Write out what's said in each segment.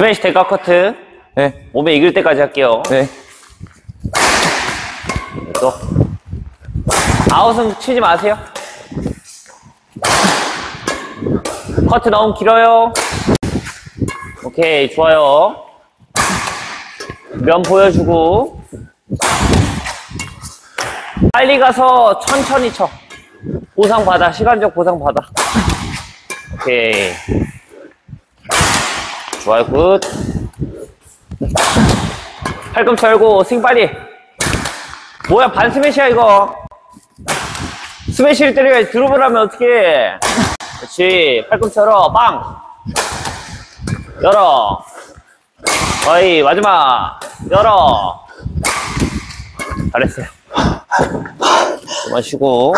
스매시 대각 커트. 네. 몸에 이길 때까지 할게요. 네. 또. 아웃은 치지 마세요. 커트 너무 길어요. 오케이, 좋아요. 면 보여주고. 빨리 가서 천천히 쳐. 보상 받아. 시간적 보상 받아. 오케이. 좋아요, good. 팔꿈치 열고 스윙 빨리. 뭐야, 반 스매시야, 이거. 스매시를 때려야지. 드롭을 하면 어떡해. 그렇지. 팔꿈치 열어. 빵. 열어. 어이, 마지막. 열어. 잘했어요. 그만 쉬고.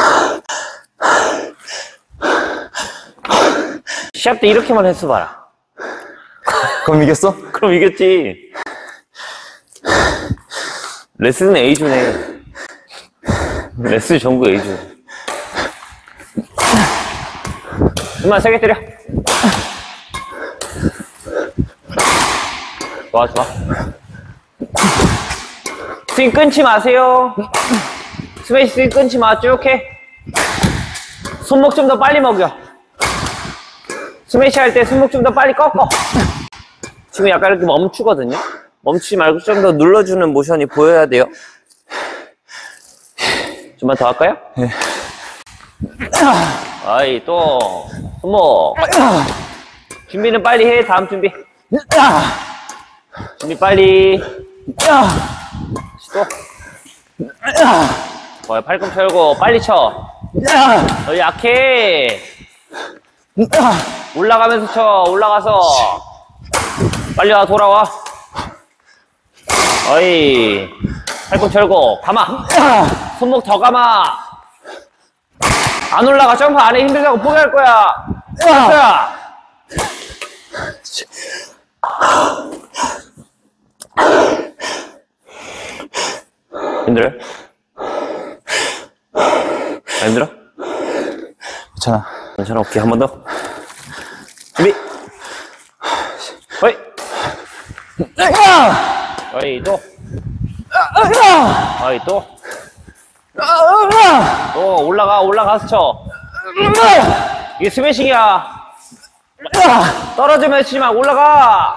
시합 때 이렇게만 했어 봐라. 그럼 이겼어? 그럼 이겼지. 레슨은 A주네. 레슨 전부 A주. 그만 세게 때려. 좋아, 좋아. 스윙 끊지 마세요. 스매시 스윙 끊지 마. 쭉 해. 손목 좀 더 빨리 먹여. 스매시 할 때 손목 좀 더 빨리 꺾어. 지금 약간 이렇게 멈추거든요. 멈추지 말고 좀 더 눌러주는 모션이 보여야 돼요. 좀만 더 할까요? 네. 아이, 또, 손목. 준비는 빨리 해, 다음 준비. 준비 빨리. 또. 좋아요, 팔꿈치 열고, 빨리 쳐. 너 약해. 올라가면서 쳐, 올라가서. 빨리 와, 돌아와. 어이. 팔꿈치 열고, 감아. 손목 더 감아. 안 올라가, 점프 안 해. 힘들다고 포기할 거야. 됐어요. 힘들어요? 안 힘들어? 괜찮아. 괜찮아, 오케이. 한 번 더. 준비. 어이. 어이, 또. 어이, 또. 또, 올라가, 올라가서 쳐. 이게 스매싱이야. 떨어지면 치지 마, 올라가.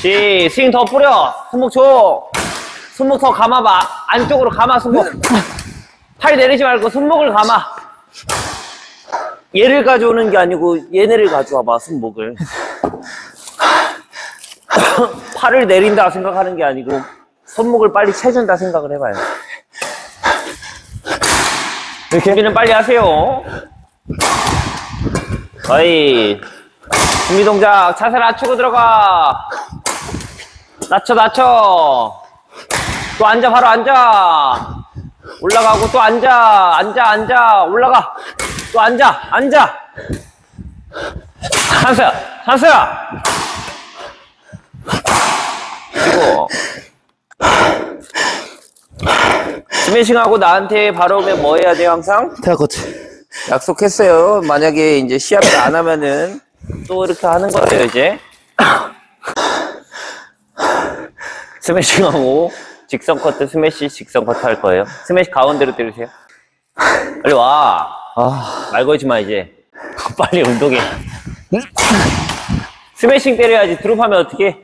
시, 스윙 더 뿌려. 손목 줘. 손목 더 감아봐. 안쪽으로 감아, 손목. 팔 내리지 말고 손목을 감아. 얘를 가져오는 게 아니고 얘네를 가져와봐 손목을. 팔을 내린다 생각하는 게 아니고 손목을 빨리 채준다 생각을 해봐요. 이렇게? 준비는 빨리 하세요. 어이 준비 동작 자세 낮추고 들어가. 낮춰 낮춰. 또 앉아 바로 앉아 올라가고 또 앉아 앉아 앉아. 올라가. 또 앉아 앉아. 한수야 한수야. 그리고 스매싱하고 나한테 바로 오면 뭐 해야 돼요 항상? 태아코트. 약속했어요. 만약에 이제 시합을 안 하면은 또 이렇게 하는 거예요 이제. 스매싱하고 직선 커트 스매시 직선 커트 할 거예요? 스매시 가운데로 때리세요. 빨리 와. 아, 말 걸지 마 이제. 빨리 운동해. 스매싱 때려야지. 드롭하면 어떻게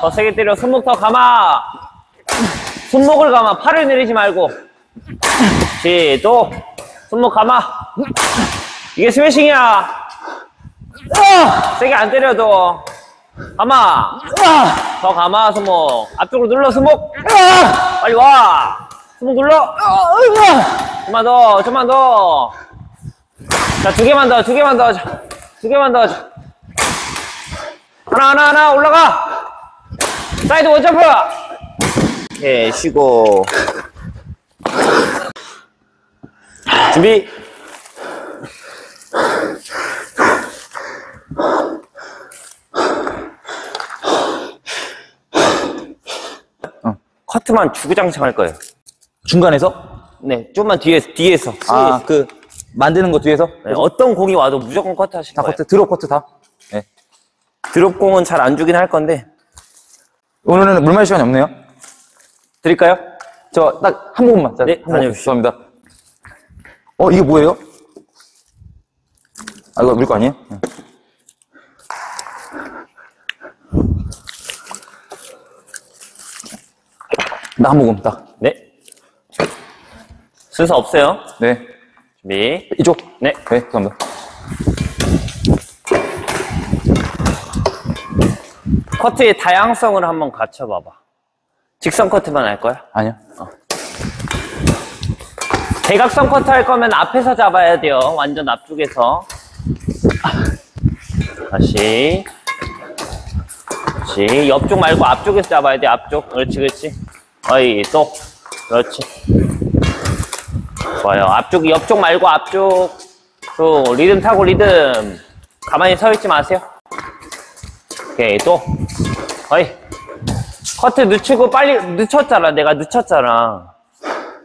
더 세게 때려. 손목 더 감아. 손목을 감아. 팔을 내리지 말고. 시또 손목 감아. 이게 스매싱이야. 세게 안 때려도 감아 더 감아 손목 앞쪽으로 눌러 손목 빨리 와 손목 눌러 좀만 더, 좀만 더. 자, 두 개만 더, 두 개만 더. 자, 두 개만 더. 자. 하나, 하나, 하나, 올라가. 사이드 one점프. 오케이, 쉬고. 준비. 커트만 주구장창 할 거예요. 중간에서? 네, 좀만 뒤에서, 뒤에서. 아, 그, 만드는 거 뒤에서? 네, 어떤 공이 와도 무조건 커트 하시는 다 거예요. 커트, 드롭 커트 다? 네. 드롭 공은 잘 안 주긴 할 건데. 오늘은 물 마실 시간이 없네요. 드릴까요? 저 딱 한 모금만. 자, 네, 한 모금. 다녀오십시오. 죄송합니다. 어, 이게 뭐예요? 아, 이거 물거 아니에요? 응. 나한 모금, 딱. 네. 순서 없어요. 네. 준비. 이쪽. 네. 네, 감사합니다. 커트의 다양성을 한번 갖춰봐봐. 직선 커트만 할 거야? 아니요. 대각선 커트 할 거면 앞에서 잡아야 돼요. 완전 앞쪽에서. 다시. 그렇지. 옆쪽 말고 앞쪽에서 잡아야 돼. 앞쪽. 그렇지, 그렇지. 어이, 또. 그렇지. 좋아요. 앞쪽, 옆쪽 말고 앞쪽. 또, 리듬 타고 리듬. 가만히 서 있지 마세요. 오케이, 또. 어이. 커트 늦추고 빨리, 늦췄잖아. 내가 늦췄잖아.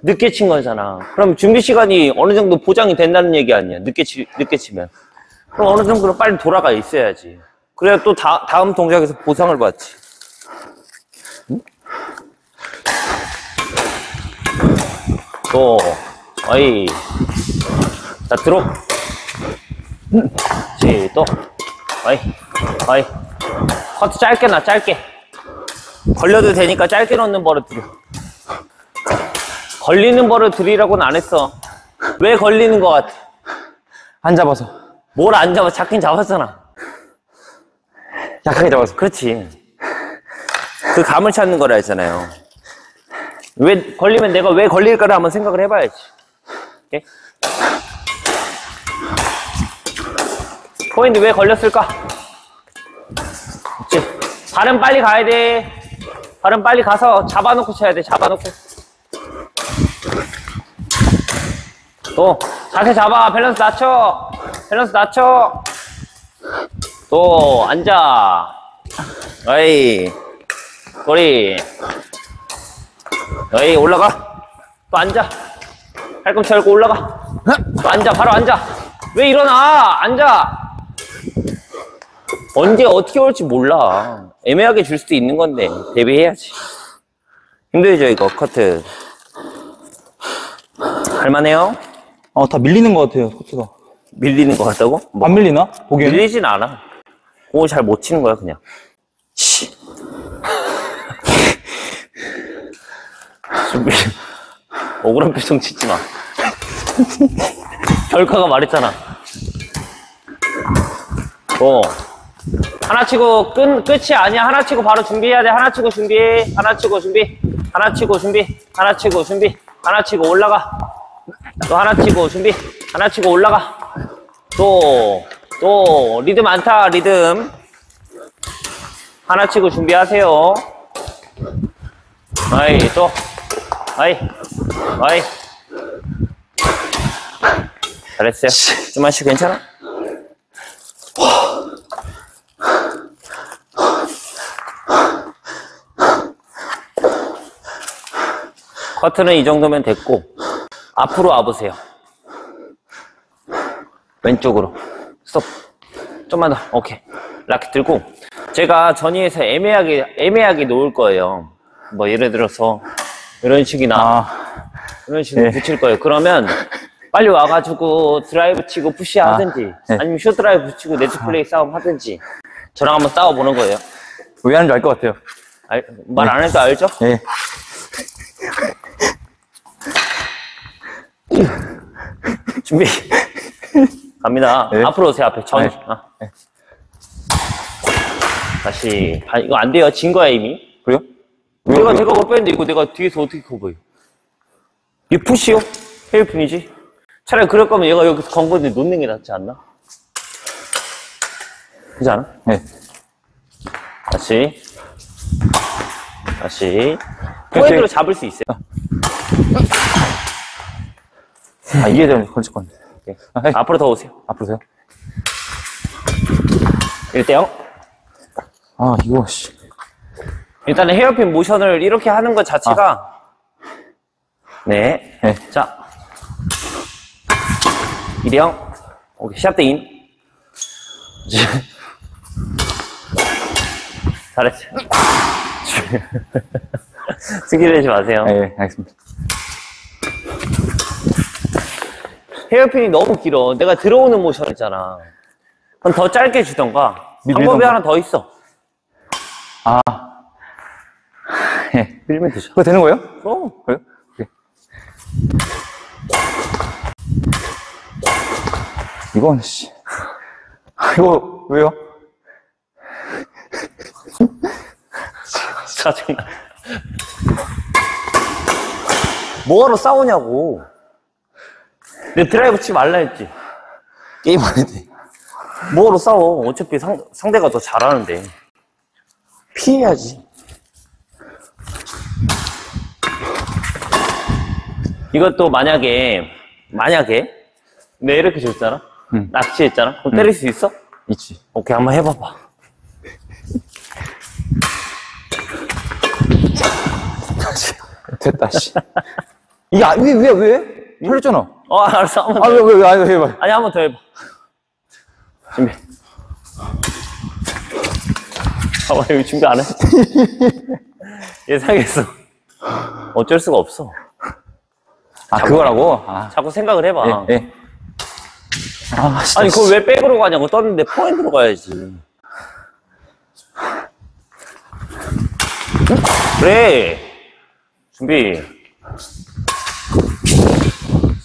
늦게 친 거잖아. 그럼 준비 시간이 어느 정도 보장이 된다는 얘기 아니야. 늦게 치, 늦게 치면. 그럼 어느 정도는 빨리 돌아가 있어야지. 그래야 또 다, 다음 동작에서 보상을 받지. 응? 또, 어이. 자, 들어. 지, 또. 어이, 어이. 커트 짧게 나, 짧게. 걸려도 되니까 짧게 넣는 버릇 들여. 걸리는 버릇 들이라고는 안 했어. 왜 걸리는 것 같아? 안 잡아서. 뭘 안 잡아? 잡긴 잡았잖아. 약하게 잡아서. 그렇지. 그 감을 찾는 거라 했잖아요. 왜 걸리면 내가 왜 걸릴까를 한번 생각을 해봐야지. 오케이? 포인트 왜 걸렸을까? 그렇지. 발은 빨리 가야 돼. 발은 빨리 가서 잡아놓고 쳐야 돼. 잡아놓고. 또 자세 잡아. 밸런스 낮춰. 밸런스 낮춰. 또 앉아. 어이. 꼬리. 어이 올라가. 또 앉아. 팔꿈치 열고 올라가. 또 앉아. 바로 앉아. 왜 일어나? 앉아. 언제 어떻게 올지 몰라. 애매하게 줄 수도 있는 건데 대비해야지. 힘들죠 이거 커트. 할만해요? 어, 다 밀리는 것 같아요, 코트가. 밀리는 것 같다고? 뭐, 안 밀리나? 보기에는? 밀리진 않아. 공을 잘 못 치는 거야 그냥. 준비. 억울한 표정 짓지 마. 결과가 말했잖아. 또 하나 치고 끝 끝이 아니야. 하나 치고 바로 준비해야 돼. 하나 치고 준비. 하나 치고 준비. 하나 치고 준비. 하나 치고 준비. 하나 치고 올라가. 또 하나 치고 준비. 하나 치고 올라가. 또 또 리듬 안타 리듬. 하나 치고 준비하세요. 아이 또 아이 아이. 잘했어요. 좀만 쉬고 괜찮아? 커트는 이 정도면 됐고 앞으로 와보세요. 왼쪽으로. 스톱. 좀만 더. 오케이. 라켓 들고. 제가 전위에서 애매하게 애매하게 놓을 거예요. 뭐 예를 들어서 이런 식이나 아, 이런 식으로 네. 붙일 거예요. 그러면 빨리 와가지고 드라이브 치고 푸시 하든지 네. 아니면 슛 드라이브 치고 네트 플레이 싸움 하든지 저랑 한번 싸워보는 거예요. 왜 하는지 알 것 같아요. 말 안 해도 알죠? 예. 준비. 갑니다. 네. 앞으로 오세요, 앞에. 전. 네. 아. 다시. 아, 이거 안 돼요. 진 거야, 이미. 그래요? 내가, 내가 못 뺐는데 이거 내가 뒤에서 어떻게 커버요? 이 푸시요? 헤일뿐이지? 차라리 그럴 거면 얘가 여기서 건 건데 놓는 게 낫지 않나? 그렇지 않아? 네. 다시. 다시. 포인트로 잡을 수 있어요. 아, 이게 좀 걸칠 건데. 오케이. 아, 헤이. 앞으로 더 오세요. 앞으로세요? 1대0. 아, 이거, 씨. 일단은 헤어핀 모션을 이렇게 하는 것 자체가 네. 네. 자. 2대0. 오케이. 시합 대 인. 잘했어. 승질 내지 마세요. 예, 예, 알겠습니다. 헤어핀이 너무 길어. 내가 들어오는 모션 있잖아. 그럼 더 짧게 주던가. 밀- 방법이. 하나 더 있어. 아. 예. 밀면 되죠. 그거 되는 거예요? 어. 그래요? 오케이. 이건, 씨. 이거, 왜요? 짜증나. 뭐하러 싸우냐고. 내 드라이브 치지 말라 했지. 게임 안 해도 돼. 뭐하러 싸워. 어차피 상, 상대가 더 잘하는데. 피해야지. 이것도 만약에, 만약에, 내 이렇게 줬잖아? 응. 낚시했잖아? 그럼 때릴 수 있어? 있지. 오케이, 한번 해봐봐. 됐다, 씨. 이게, 아, 왜, 왜, 왜? 털렸잖아. 어, 알았어. 한번 아, 더 왜, 왜, 왜, 아니, 해봐. 아니, 한 번 더 해봐. 준비. 봐봐, 여기 준비 안 해? 예상했어. 어쩔 수가 없어. 아, 그거라고? 아, 자꾸 생각을 해봐. 예, 예. 아, 진짜. 아니, 그걸 왜 백으로 가냐고 떴는데 포인트로 가야지. 그래. 준비.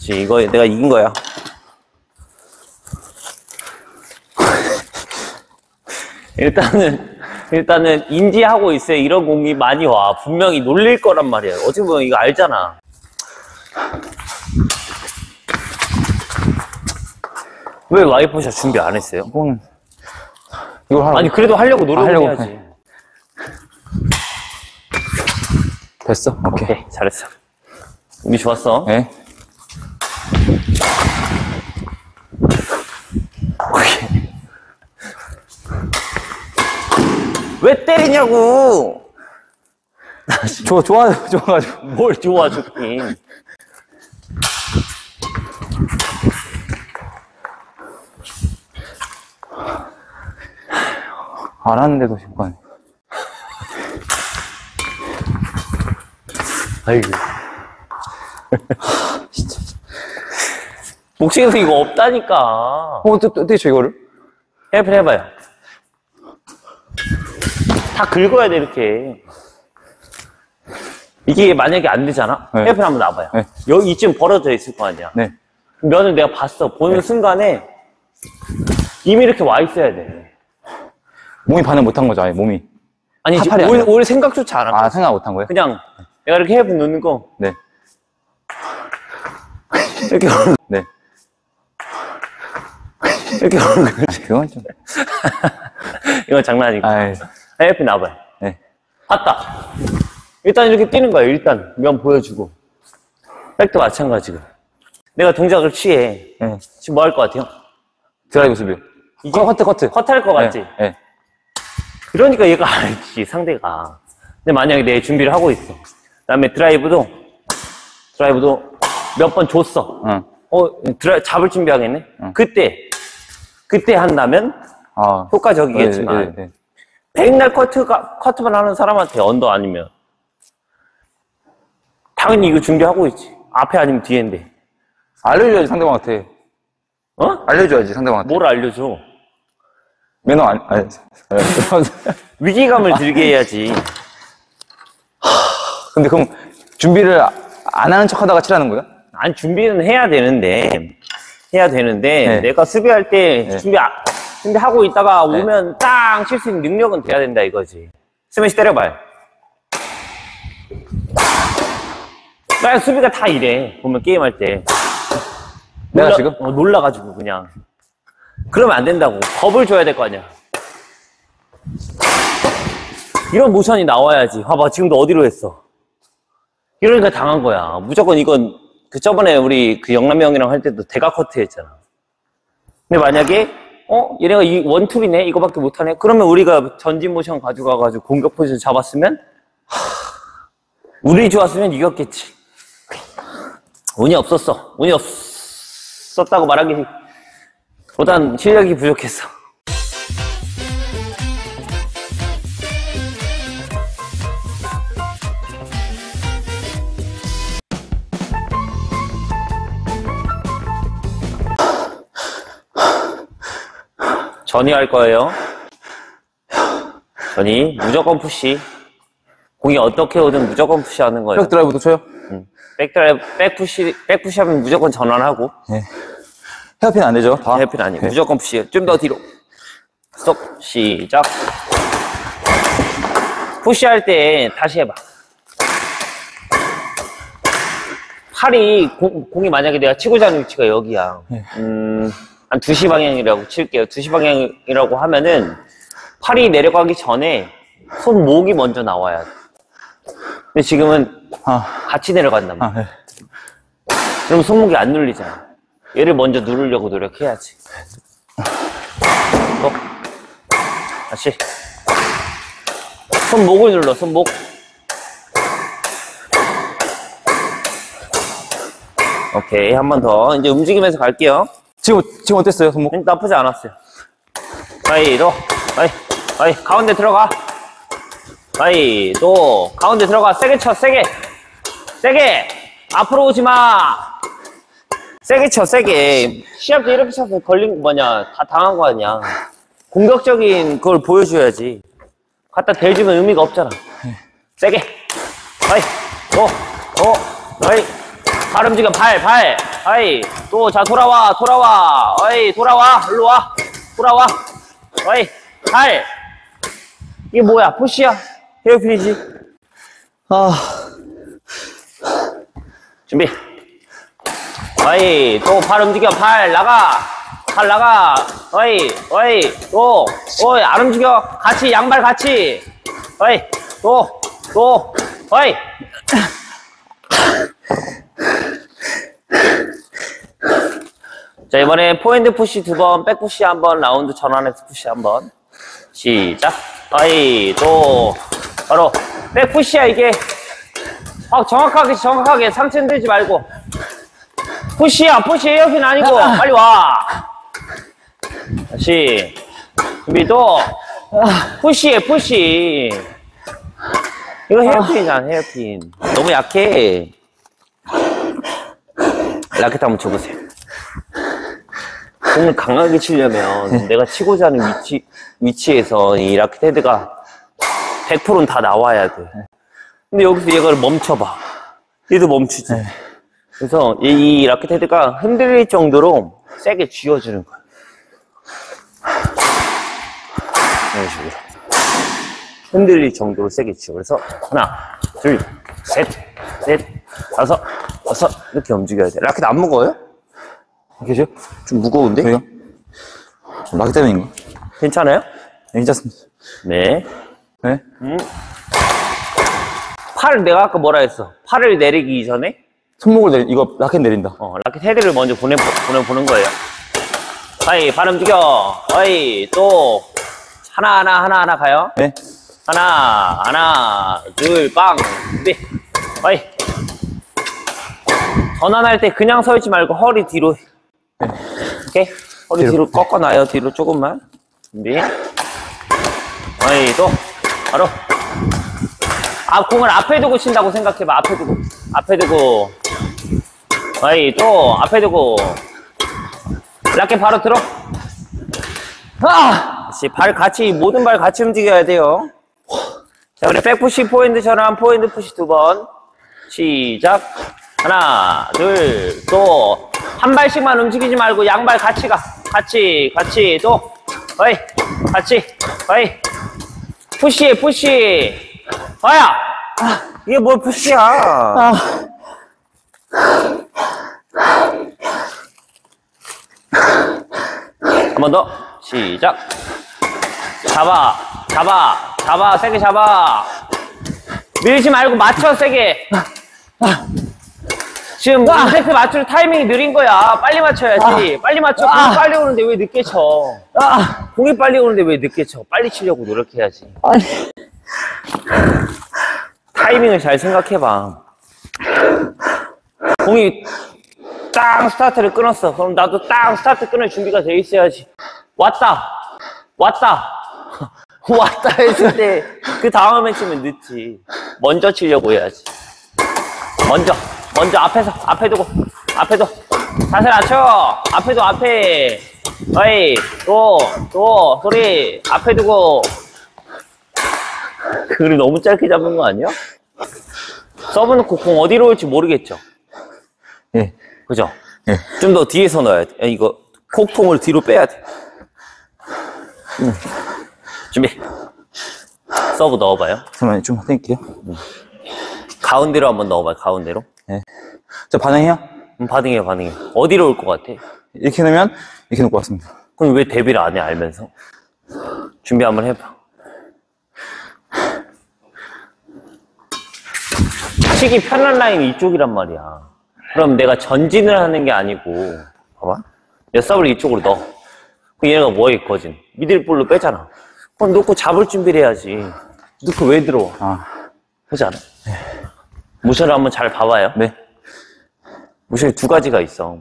그렇지, 이거 내가 이긴 거야. 일단은, 일단은 인지하고 있어요. 이런 공이 많이 와. 분명히 놀릴 거란 말이야. 어찌 보면 이거 알잖아. 왜 와이프샷 준비 안 했어요? 이건, 이걸 하라고. 아니 그래도 하려고 노력을 하려고 해야지. 해. 됐어? 오케이. 오케이 잘했어. 우리 좋았어. 예. 왜 때리냐고. 좋아, 좋아, 좋아가지고. 뭘 좋아 좋긴. 안 하는데도 잠깐. 아이고. 진짜. 복싱에서 이거 없다니까. 어, 또, 또, 어떻게 쳐, 이거를? 헤어핀 해봐요. 다 긁어야 돼 이렇게. 이게 만약에 안 되잖아? 네. 헤어핀 한번 놔봐요. 네. 여기 이쯤 벌어져 있을 거 아니야. 네. 면을 내가 봤어. 보는 순간에 이미 이렇게 와 있어야 돼. 몸이 반응 못한 거죠, 아예 몸이. 아니, 팔이 올? 올 생각조차 안 하고. 아, 생각 못한 거예요? 그냥 내가 이렇게 해본 넣는 거, 네. 이렇게 거, 네. 이렇게 하는 거. 그건 좀. 이건 장난이고. 아이, 헤어핀 놔봐요. 네. 봤다. 일단 이렇게 뛰는 거예요. 일단 면 보여주고. 백도 마찬가지고. 내가 동작을 취해. 네. 지금 뭐 할 것 같아요? 드라이브 수비. 이게 커트, 커트. 컷할 것 같지? 네. 네. 그러니까 얘가 알지, 상대가. 근데 만약에 내 준비를 하고 있어. 그 다음에 드라이브도, 드라이브도 몇 번 줬어. 응. 어, 드라 잡을 준비하겠네? 응. 그때, 그때 한다면 아. 효과적이겠지만, 네, 네, 네. 백날 커트가, 커트만 하는 사람한테 언더 아니면, 당연히 이거 준비하고 있지. 앞에 아니면 뒤인데. 알려줘야지, 상대방한테. 어? 알려줘야지, 상대방한테. 뭘 알려줘? 매너 안, 아니, 아니. 위기감을 들게 해야지. 근데 그럼 준비를 안 하는 척 하다가 치라는 거야? 아니, 준비는 해야 되는데, 해야 되는데, 네. 내가 수비할 때 네. 준비, 아, 준비 하고 있다가 네. 오면 땅 칠 수 있는 능력은 돼야 된다 이거지. 스매시 때려봐요. 나 수비가 다 이래. 보면 게임 할 때. 내가 놀라- 지금? 어, 놀라가지고 그냥. 그러면 안 된다고. 겁을 줘야 될 거 아니야. 이런 모션이 나와야지. 봐봐, 지금도 어디로 했어. 이러니까 당한 거야. 무조건 이건 그 저번에 우리 그 영남이 형이랑 할 때도 대각 커트 했잖아. 근데 만약에 어 얘네가 이 원툴이네 이거밖에 못하네 그러면 우리가 전진 모션 가져가가지고 공격 포지션 잡았으면 하, 우리 좋았으면 이겼겠지. 운이 없었어. 운이 없었다고 말하기 보단 실력이 부족했어. 전위 할 거예요. 전위 무조건 푸시. 공이 어떻게 오든 무조건 푸시하는 거예요. 백드라이브도 쳐요? 응. 백드라이브, 백푸시, 백푸시하면 무조건 전환하고. 네. 헤어핀 안 되죠? 다? 헤어핀 아니고 네. 무조건 푸시. 좀 더 뒤로. 스톱. 시작. 푸시할 때 다시 해봐. 팔이 공, 공이 만약에 내가 치고자 하는 위치가 여기야. 네. 음, 한 2시 방향이라고 칠게요. 2시 방향이라고 하면은 팔이 내려가기 전에 손목이 먼저 나와야 돼. 근데 지금은 아, 같이 내려간단 말이야. 아, 네. 그럼 손목이 안 눌리잖아. 얘를 먼저 누르려고 노력해야지. 또. 다시. 손목을 눌러, 손목. 오케이, 한 번 더. 이제 움직이면서 갈게요. 지금, 지금 어땠어요, 손목? 음, 나쁘지 않았어요. 또. 아이, 아이, 가운데 들어가. 아이, 또. 가운데 들어가. 세게 쳐, 세게. 세게. 앞으로 오지 마. 세게 쳐, 세게. 시합 때 이렇게 쳐서 걸린, 뭐냐, 다 당한 거 아니야. 공격적인 걸 보여줘야지. 갖다 대주면 의미가 없잖아. 세게. 아이, 또, 또, 아이. 발 움직여, 발, 발. 아이, 또, 자, 돌아와, 돌아와. 아이, 돌아와. 일로 와. 돌아와. 아이, 발. 이게 뭐야? 푸시야? 헤어핀이지? 아, 준비. 어이, 또발 움직여, 발 나가. 발 나가. 어이, 어이, 또, 어이, 안 움직여. 같이, 양발 같이. 어이, 또, 또, 어이. 자, 이번에 포핸드 푸시 두 번, 백 푸시 한 번, 라운드 전환해서 푸시 한 번. 시작. 어이, 또, 바로, 백 푸시야, 이게. 아, 정확하게, 정확하게. 상체 흔들지 말고. 푸시야, 푸시 헤어핀 아니고. 빨리 와. 다시. 준비 또. 푸시해, 푸시. 이거 헤어핀이잖아, 헤어핀. 너무 약해. 라켓 한번 줘보세요. 공을 강하게 치려면 내가 치고자 하는 위치, 위치에서 이 라켓 헤드가 100%는 다 나와야 돼. 근데 여기서 얘가 멈춰봐. 얘도 멈추지. 그래서 이, 이 라켓 헤드가 흔들릴 정도로 세게 쥐어주는 거야. 이런 식으로. 흔들릴 정도로 세게 쥐어. 그래서 하나, 둘, 셋, 넷, 다섯, 여섯 이렇게 움직여야 돼. 라켓 안 무거워요? 계세요? 좀 무거운데? 왜요? 라기 때문인가? 괜찮아요? 네, 괜찮습니다. 네. 네? 팔을 내가 아까 뭐라 했어? 팔을 내리기 전에 손목을 내리, 이거 라켓 내린다. 어, 라켓 헤드를 먼저 보내, 보내보는 거예요. 어이, 발 움직여. 어이, 또. 하나 하나, 하나 하나 가요. 네? 하나, 하나, 둘, 빵. 준비. 어이. 전환할 때 그냥 서 있지 말고 허리 뒤로. 오케이? 허리 뒤로. 뒤로, 꺾어놔요. 뒤로 조금만. 준비. 어이, 또. 바로. 아, 공을 앞에 두고 친다고 생각해봐. 앞에 두고. 앞에 두고. 어이, 또. 앞에 두고. 라켓 바로 들어. 아! 다시 발 같이, 모든 발 같이 움직여야 돼요. 자, 우리 백푸시 포핸드 전환, 포핸드 푸시 두 번. 시작. 하나, 둘, 또. 한 발씩만 움직이지 말고 양발 같이 가. 같이, 같이, 또. 어이, 같이, 어이. 푸시, 푸시. 어야! 아, 이게 뭘 푸시야. 한 번 더. 시작. 잡아, 잡아, 잡아, 세게 잡아. 밀지 말고 맞춰, 세게. 지금 인세트 맞출 타이밍이 느린 거야. 빨리 맞춰야지. 빨리 맞춰. 공이 빨리 오는데 왜 늦게 쳐? 공이 빨리 오는데 왜 늦게 쳐? 빨리 치려고 노력해야지. 타이밍을 잘 생각해봐. 공이 딱 스타트를 끊었어. 그럼 나도 딱 스타트 끊을 준비가 돼 있어야지. 왔다. 왔다. 왔다 했을 때 그 다음에 치면 늦지. 먼저 치려고 해야지. 먼저. 먼저 앞에서 앞에 두고 앞에 도 자세 낮춰. 앞에도 앞에 어이, 또, 또, 소리, 앞에 두고. 그걸 너무 짧게 잡은 거 아니야? 서브 놓고 공 어디로 올지 모르겠죠? 예. 그죠? 예. 좀 더 뒤에서 넣어야 돼. 야, 이거, 콕통을 뒤로 빼야 돼. 음. 준비. 서브 넣어봐요. 잠깐만요. 좀 땡길게요. 가운데로 한번 넣어봐요, 가운데로. 자, 반응해요? 음, 반응해요, 반응해. 어디로 올 것 같아? 이렇게 넣으면 이렇게 놓고 왔습니다. 그럼 왜 대비를 안 해, 알면서? 준비 한번 해봐. 치기 편한 라인이 이쪽이란 말이야. 그럼 내가 전진을 하는 게 아니고, 봐봐. 내 서브를 이쪽으로 넣어. 그럼 얘가 뭐해, 거진? 미들볼로 빼잖아. 그럼 놓고 잡을 준비를 해야지. 놓고 왜 들어와? 아, 그렇지 않아? 모션을 한번 잘 봐봐요. 네. 모션이 두 가지가 있어.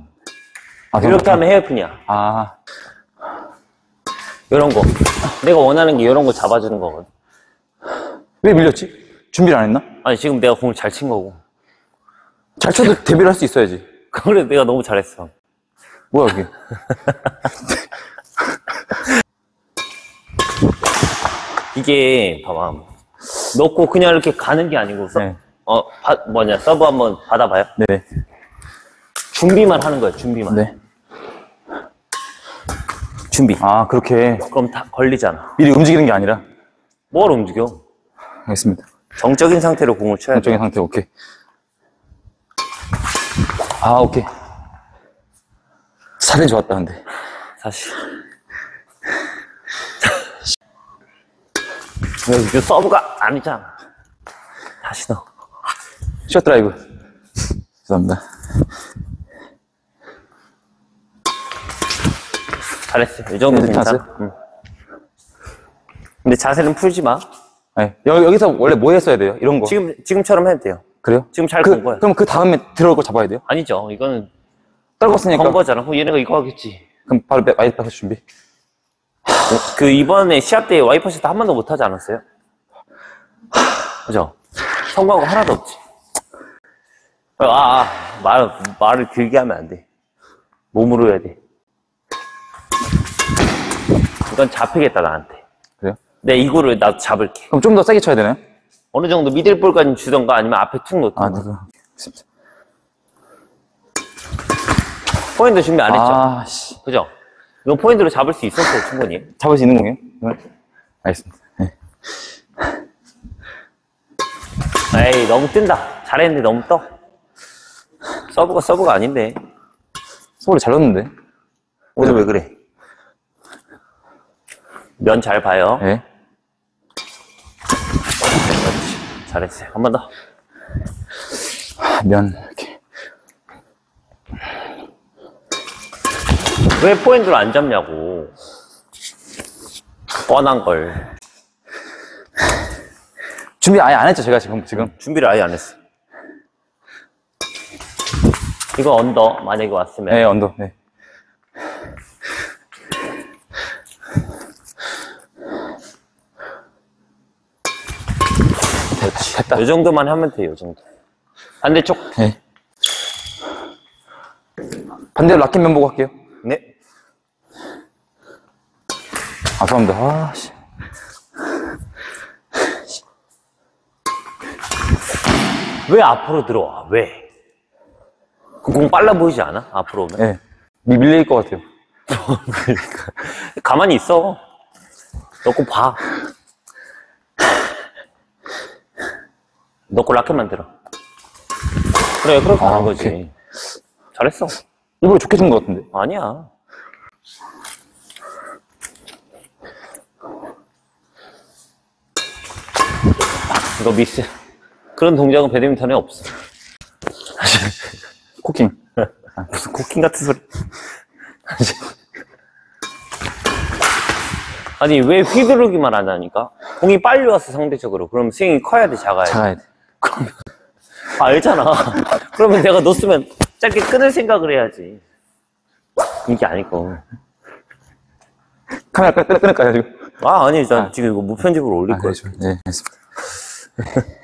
아, 이렇게 하면 헤어핀이야. 아, 이런 거. 내가 원하는 게 이런 거 잡아주는 거거든. 왜 밀렸지? 준비를 안 했나? 아니, 지금 내가 공을 잘 친 거고. 잘 쳐도 대비를 할 수 있어야지. 그래, 내가 너무 잘했어. 뭐야, 이게. 이게, 봐봐. 넣고 그냥 이렇게 가는 게 아니고, 서, 네. 어, 바- 뭐냐, 서브 한번 받아봐요. 네. 준비만 하는 거야, 준비만. 네. 준비. 아, 그렇게 그럼 다 걸리잖아. 미리 움직이는 게 아니라. 뭘 움직여? 알겠습니다. 정적인 상태로 공을 쳐야 돼. 정적인 상태, 오케이. 아, 오케이. 살이 좋았다, 근데. 사실. 이거 서브가 아니잖아. 다시 넣어. 샷 드라이브. 죄송합니다. 잘했어. 이 정도 네, 괜찮아. 괜찮았어요? 응. 근데 자세는 풀지 마. 네. 여, 여기서 원래 뭐 했어야 돼요? 이런 거. 지금, 지금처럼 해도 돼요. 그래요? 지금 잘 그, 본 거야. 그럼 그 다음에 들어올 거 잡아야 돼요? 아니죠. 이거는 떨궜으니까. 건 거잖아. 그럼 얘네가 이거 하겠지. 그럼 바로 백- 와이드 패스 준비. 그 이번에 시합 때 와이퍼 샷 한 번도 못 하지 않았어요? 그죠? 성공한 거 하나도 없지. 아, 아, 말, 말을 길게 하면 안 돼. 몸으로 해야 돼. 이건 잡히겠다, 나한테. 그래요? 내 이거를 나도 잡을게. 그럼 좀 더 세게 쳐야 되나요? 어느 정도 미들 볼까지 주던가 아니면 앞에 툭 놓던가. 아. 알겠습니다. 포인트 준비 안 했죠? 아, 씨. 그죠? 이거 포인트로 잡을 수 있었어요, 충분히. 잡을 수 있는 거예요? 네. 알겠습니다. 네. 에이, 너무 뜬다. 잘했는데 너무 떠. 서브가 서브가 아닌데. 소리 잘 넣었는데. 오늘 왜 그래? 면 잘 봐요. 네. 잘했어요. 한 번 더. 아, 면, 이렇게. 왜 포인트를 안 잡냐고. 뻔한 걸. 준비 아예 안 했죠, 제가 지금, 지금. 준비를 아예 안 했어. 이거 언더 만약에 왔으면 네, 언더. 네. 했다. 이 정도만 하면 돼요. 이 정도. 반대쪽. 네. 반대로 라켓 면 보고 할게요. 네. 아, 죄송합니다. 아, 씨. 왜 앞으로 들어와? 왜? 그공 빨라 보이지 않아? 앞으로 오면. 네. 미- 밀릴 것 같아요. 가만히 있어. 넣고 봐. 넣고 라켓 만들어. 그래, 그렇게 하는 아, 거지. 오케이. 잘했어. 일부러 좋게 준 것 같은데. 아니야. 이거 미스. 그런 동작은 배드민턴에 없어. 코킹. 무슨 쿠킹 같은 소리. 아니, 왜 휘두르기만 하냐니까? 공이 빨리 왔어, 상대적으로. 그럼 스윙이 커야 돼, 작아야 돼. 작아야 돼. 아, 알잖아. 그러면 내가 놓으면 짧게 끊을 생각을 해야지. 이게 아니고. 카메라 끊, 끊을까요, 지금? 아, 아니, 난 아. 지금 이거 무편집으로 올릴 아, 거예요. 네, 알겠습니다.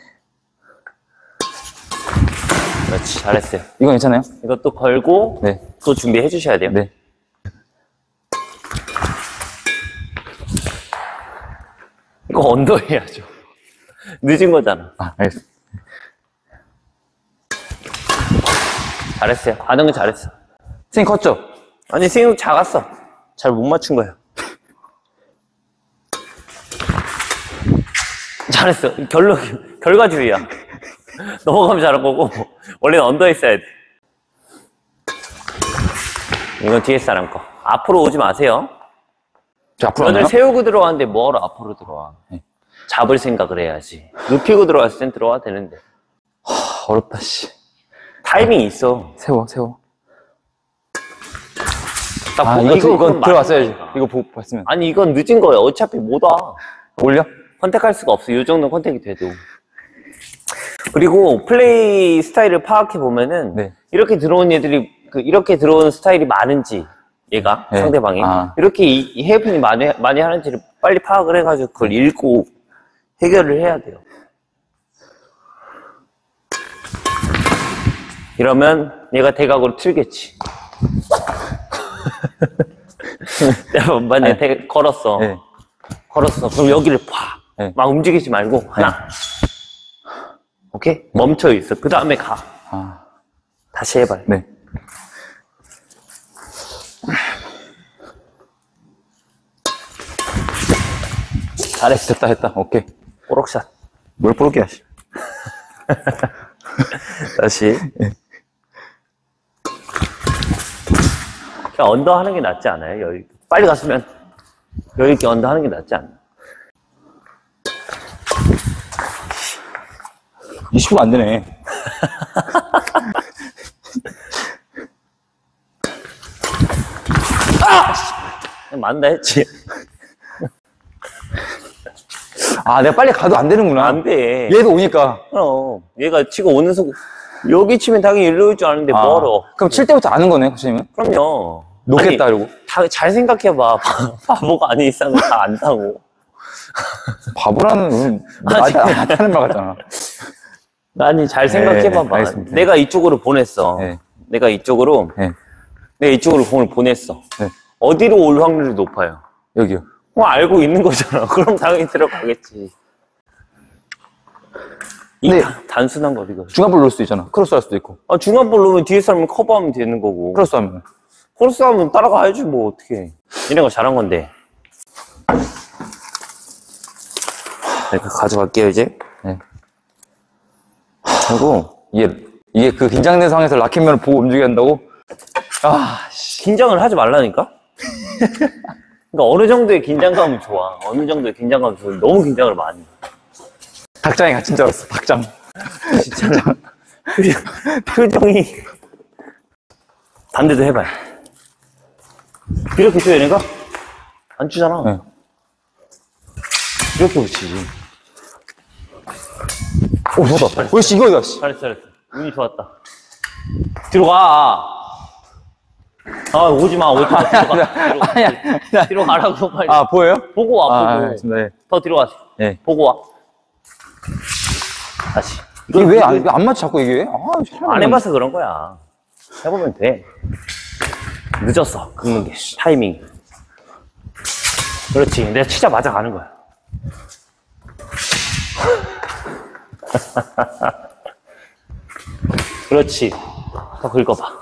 그렇지, 잘했어요. 이건 괜찮아요? 이것도 걸고, 네. 또 준비해 주셔야 돼요. 네. 이거 언더 해야죠. 늦은 거잖아. 아, 알겠습니다. 잘했어요. 반응은 잘했어. 스윙 컸죠? 아니, 스윙 작았어. 잘 못 맞춘 거야. 잘했어. 결로, 결과주의야. 넘어가면 잘한 거고, 원래는 언더 있어야 돼. 이건 뒤에 사람 거. 앞으로 오지 마세요. 저 앞으로 면을 하나요? 세우고 들어왔는데 뭐하러 앞으로 들어와. 네. 잡을 생각을 해야지. 눕히고 들어왔을 땐 들어와야 되는데. 어렵다, 씨. 타이밍이 있어. 세워, 세워. 딱 아, 보- 이거, 이거, 그건 들어왔어야지. 이거 보고 봤으면. 아니, 이건 늦은 거야. 어차피 못 와. 올려? 컨택할 수가 없어. 이 정도 컨택이 돼도. 그리고 플레이 스타일을 파악해 보면은 네. 이렇게 들어온 얘들이 그 이렇게 들어오는 스타일이 많은지 얘가 네. 상대방이 아. 이렇게 이, 이 헤어핀이 많이 많이 하는지를 빨리 파악을 해가지고 그걸 읽고 해결을 해야 돼요. 이러면 얘가 대각으로 틀겠지. 내가 만약에 대- 걸었어. 네. 걸었어. 그럼 여기를 봐. 네. 막 움직이지 말고 하나. 오케이? 멈춰 있어. 그 다음에 가. 아, 다시 해봐요. 네. 잘했어. 됐다, 됐다. 오케이. 꼬록샷. 뭘 부르게 하시. 다시. 그냥 언더 하는 게 낫지 않아요? 여유. 빨리 갔으면 여유 있게 언더 하는 게 낫지 않나? 20분 안 되네. 그냥 맞나 했지. 아, 내가 빨리 가도 안 되는구나. 안 돼. 얘도 오니까. 그럼. 얘가 치고 오는 속, 여기 치면 당연히 일로 올 줄 아는데 아, 멀어. 그럼 칠 때부터 아는 거네, 코치님은? 그럼요. 놓겠다, 아니, 이러고. 다, 잘 생각해봐. 바보가 아닌 이상은 다 안다고. 바보라는, 건 아니. 나한테 나한테 하는 말 같잖아. 아니, 잘 생각해봐봐. 네. 내가 이쪽으로 보냈어. 네. 내가 이쪽으로, 네. 내가 이쪽으로 공을 보냈어. 네. 어디로 올 확률이 높아요? 여기요. 뭐 알고 있는 거잖아. 그럼 당연히 들어가겠지. 이 네. 다- 단순한 거리가. 중간볼 놓을 수도 있잖아. 크로스 할 수도 있고. 아, 중간볼 놓으면 뒤에 사람이 커버하면 되는 거고. 크로스 하면. 크로스 하면 따라가야지, 뭐, 어떻게. 이런 거 잘한 건데. 내가 가져갈게요, 이제. 네. 그리고, 이게, 이게 그 긴장된 상황에서 라켓면을 보고 움직여야 한다고? 아, 씨. 긴장을 하지 말라니까? 그러니까 어느 정도의 긴장감은 좋아. 어느 정도의 긴장감은 좋아. 너무 긴장을 많이. 해. 닭장이 갇힌 줄 알았어, 닭장. 진짜. 표정, 표정이. 반대도 해봐요. 이렇게 줘요, 얘네가? 안 주잖아. 네. 이렇게 붙이지. 오, 좋다. 왜, 씨, 이거다, 씨. 잘했어, 잘했어. 운이 좋았다. 뒤로 가. 아, 오지 마, 오지 마. 뒤로 가. 뒤로, 가. 아니야, 아니야. 뒤로 가라고, 빨리. 아, 보여요? 보고 와, 아, 보고. 알겠습니다. 예. 더 뒤로 와. 예. 보고 와. 다시. 이게 왜 안, 왜안 맞지, 자꾸 이게? 아, 참. 안 해봐서 그런 거야. 해보면 돼. 늦었어. 긁는 게. 타이밍. 그렇지. 내가 치자마자 가는 거야. 그렇지. 더 긁어봐.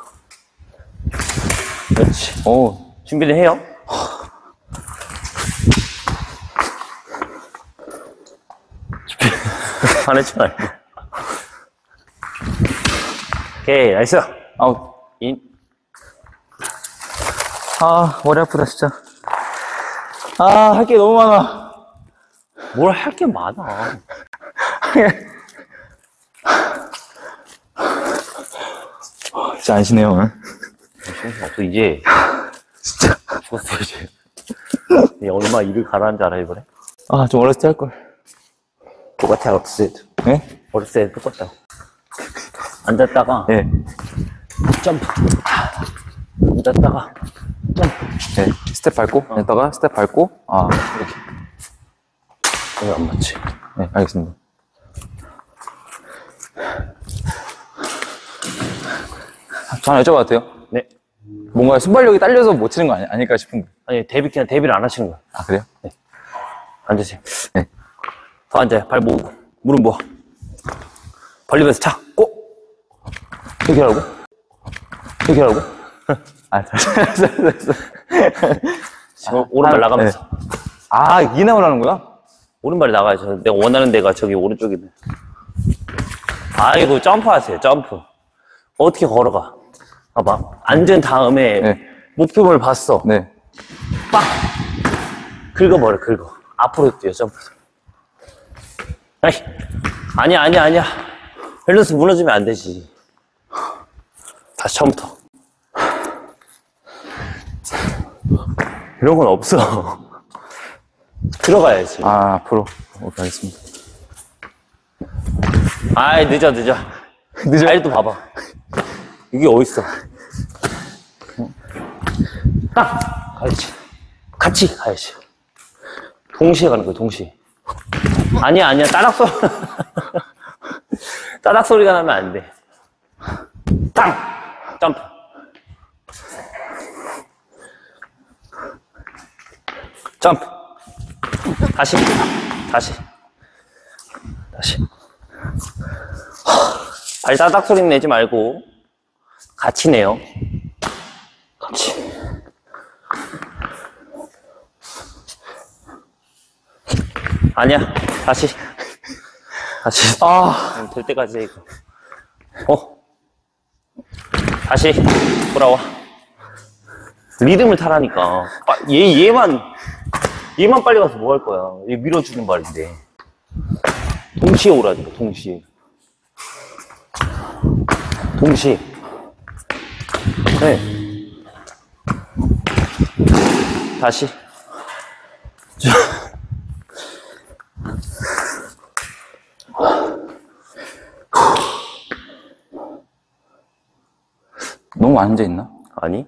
그렇지. 오, 준비는 해요? 화내지 말고. 오케이, nice. 아웃. 인. 아, 머리 아프다, 진짜. 아, 할 게 너무 많아. 뭘 할 게 많아. 진짜 안 쉬네요, 오늘. 정신 없어, 이제. 진짜. 죽었어, 이제. 얘 얼마 일을 가라앉지 알아, 이번에? 아, 좀 어렸을 때 할걸. 똑같아, 어렸을 때도. 네? 어렸을 때 똑같다. 앉았다가, 예. 점프. 앉았다가. 스텝 밟고, 했다가 스텝 밟고, 아, 이렇게. 이거 안 맞지. 네, 알겠습니다. 저 하나 여쭤봐도 돼요? 네. 뭔가 순발력이 딸려서 못 치는 거 아니, 아닐까 싶은 거. 아니, 대비, 그냥 대비를 안 하시는 거야. 아, 그래요? 앉으세요. 네. 더 앉아요. 발 모으고. 무릎 모아. 벌리면서 차. 꼭. 이렇게 하라고? 이렇게 하라고? 아, 됐어, 됐어. 지금 오른발 나가면서. 아, 이 나오라는 거야? 오른발이 나가야죠. 내가 원하는 데가 저기 오른쪽이네. 아이고, 점프하세요, 점프. 어떻게 걸어가? 봐봐. 앉은 다음에 네. 목표물 봤어. 네. 빡! 긁어버려, 긁어. 앞으로 뛰어, 점프. 아이, 아니야, 아니야, 아니야. 밸런스 무너지면 안 되지. 다시 처음부터. 이런 건 없어. 들어가야지. 아, 앞으로. 오케이, 알겠습니다. 아이, 늦어, 늦어. 늦어. 자리도 봐봐. 이게 어딨어. 딱! 가야지. 같이 가야지. 동시에 가는 거야, 동시에. 아니야, 아니야, 따닥 소리. 따닥 소리가 나면 안 돼. 땅! 점프. 점프. 다시. 다시. 다시. 발다닥 소리 내지 말고 같이 내요. 같이. 아니야. 다시. 다시. 아. 될 때까지 해, 이거. 어. 다시. 돌아와. 리듬을 타라니까. 빠- 얘, 얘만, 얘만 빨리 가서 뭐 할 거야. 얘 밀어주는 말인데. 동시에 오라니까, 동시에. 동시에. 네. 다시. 자. 너무 앉아있나? 아니.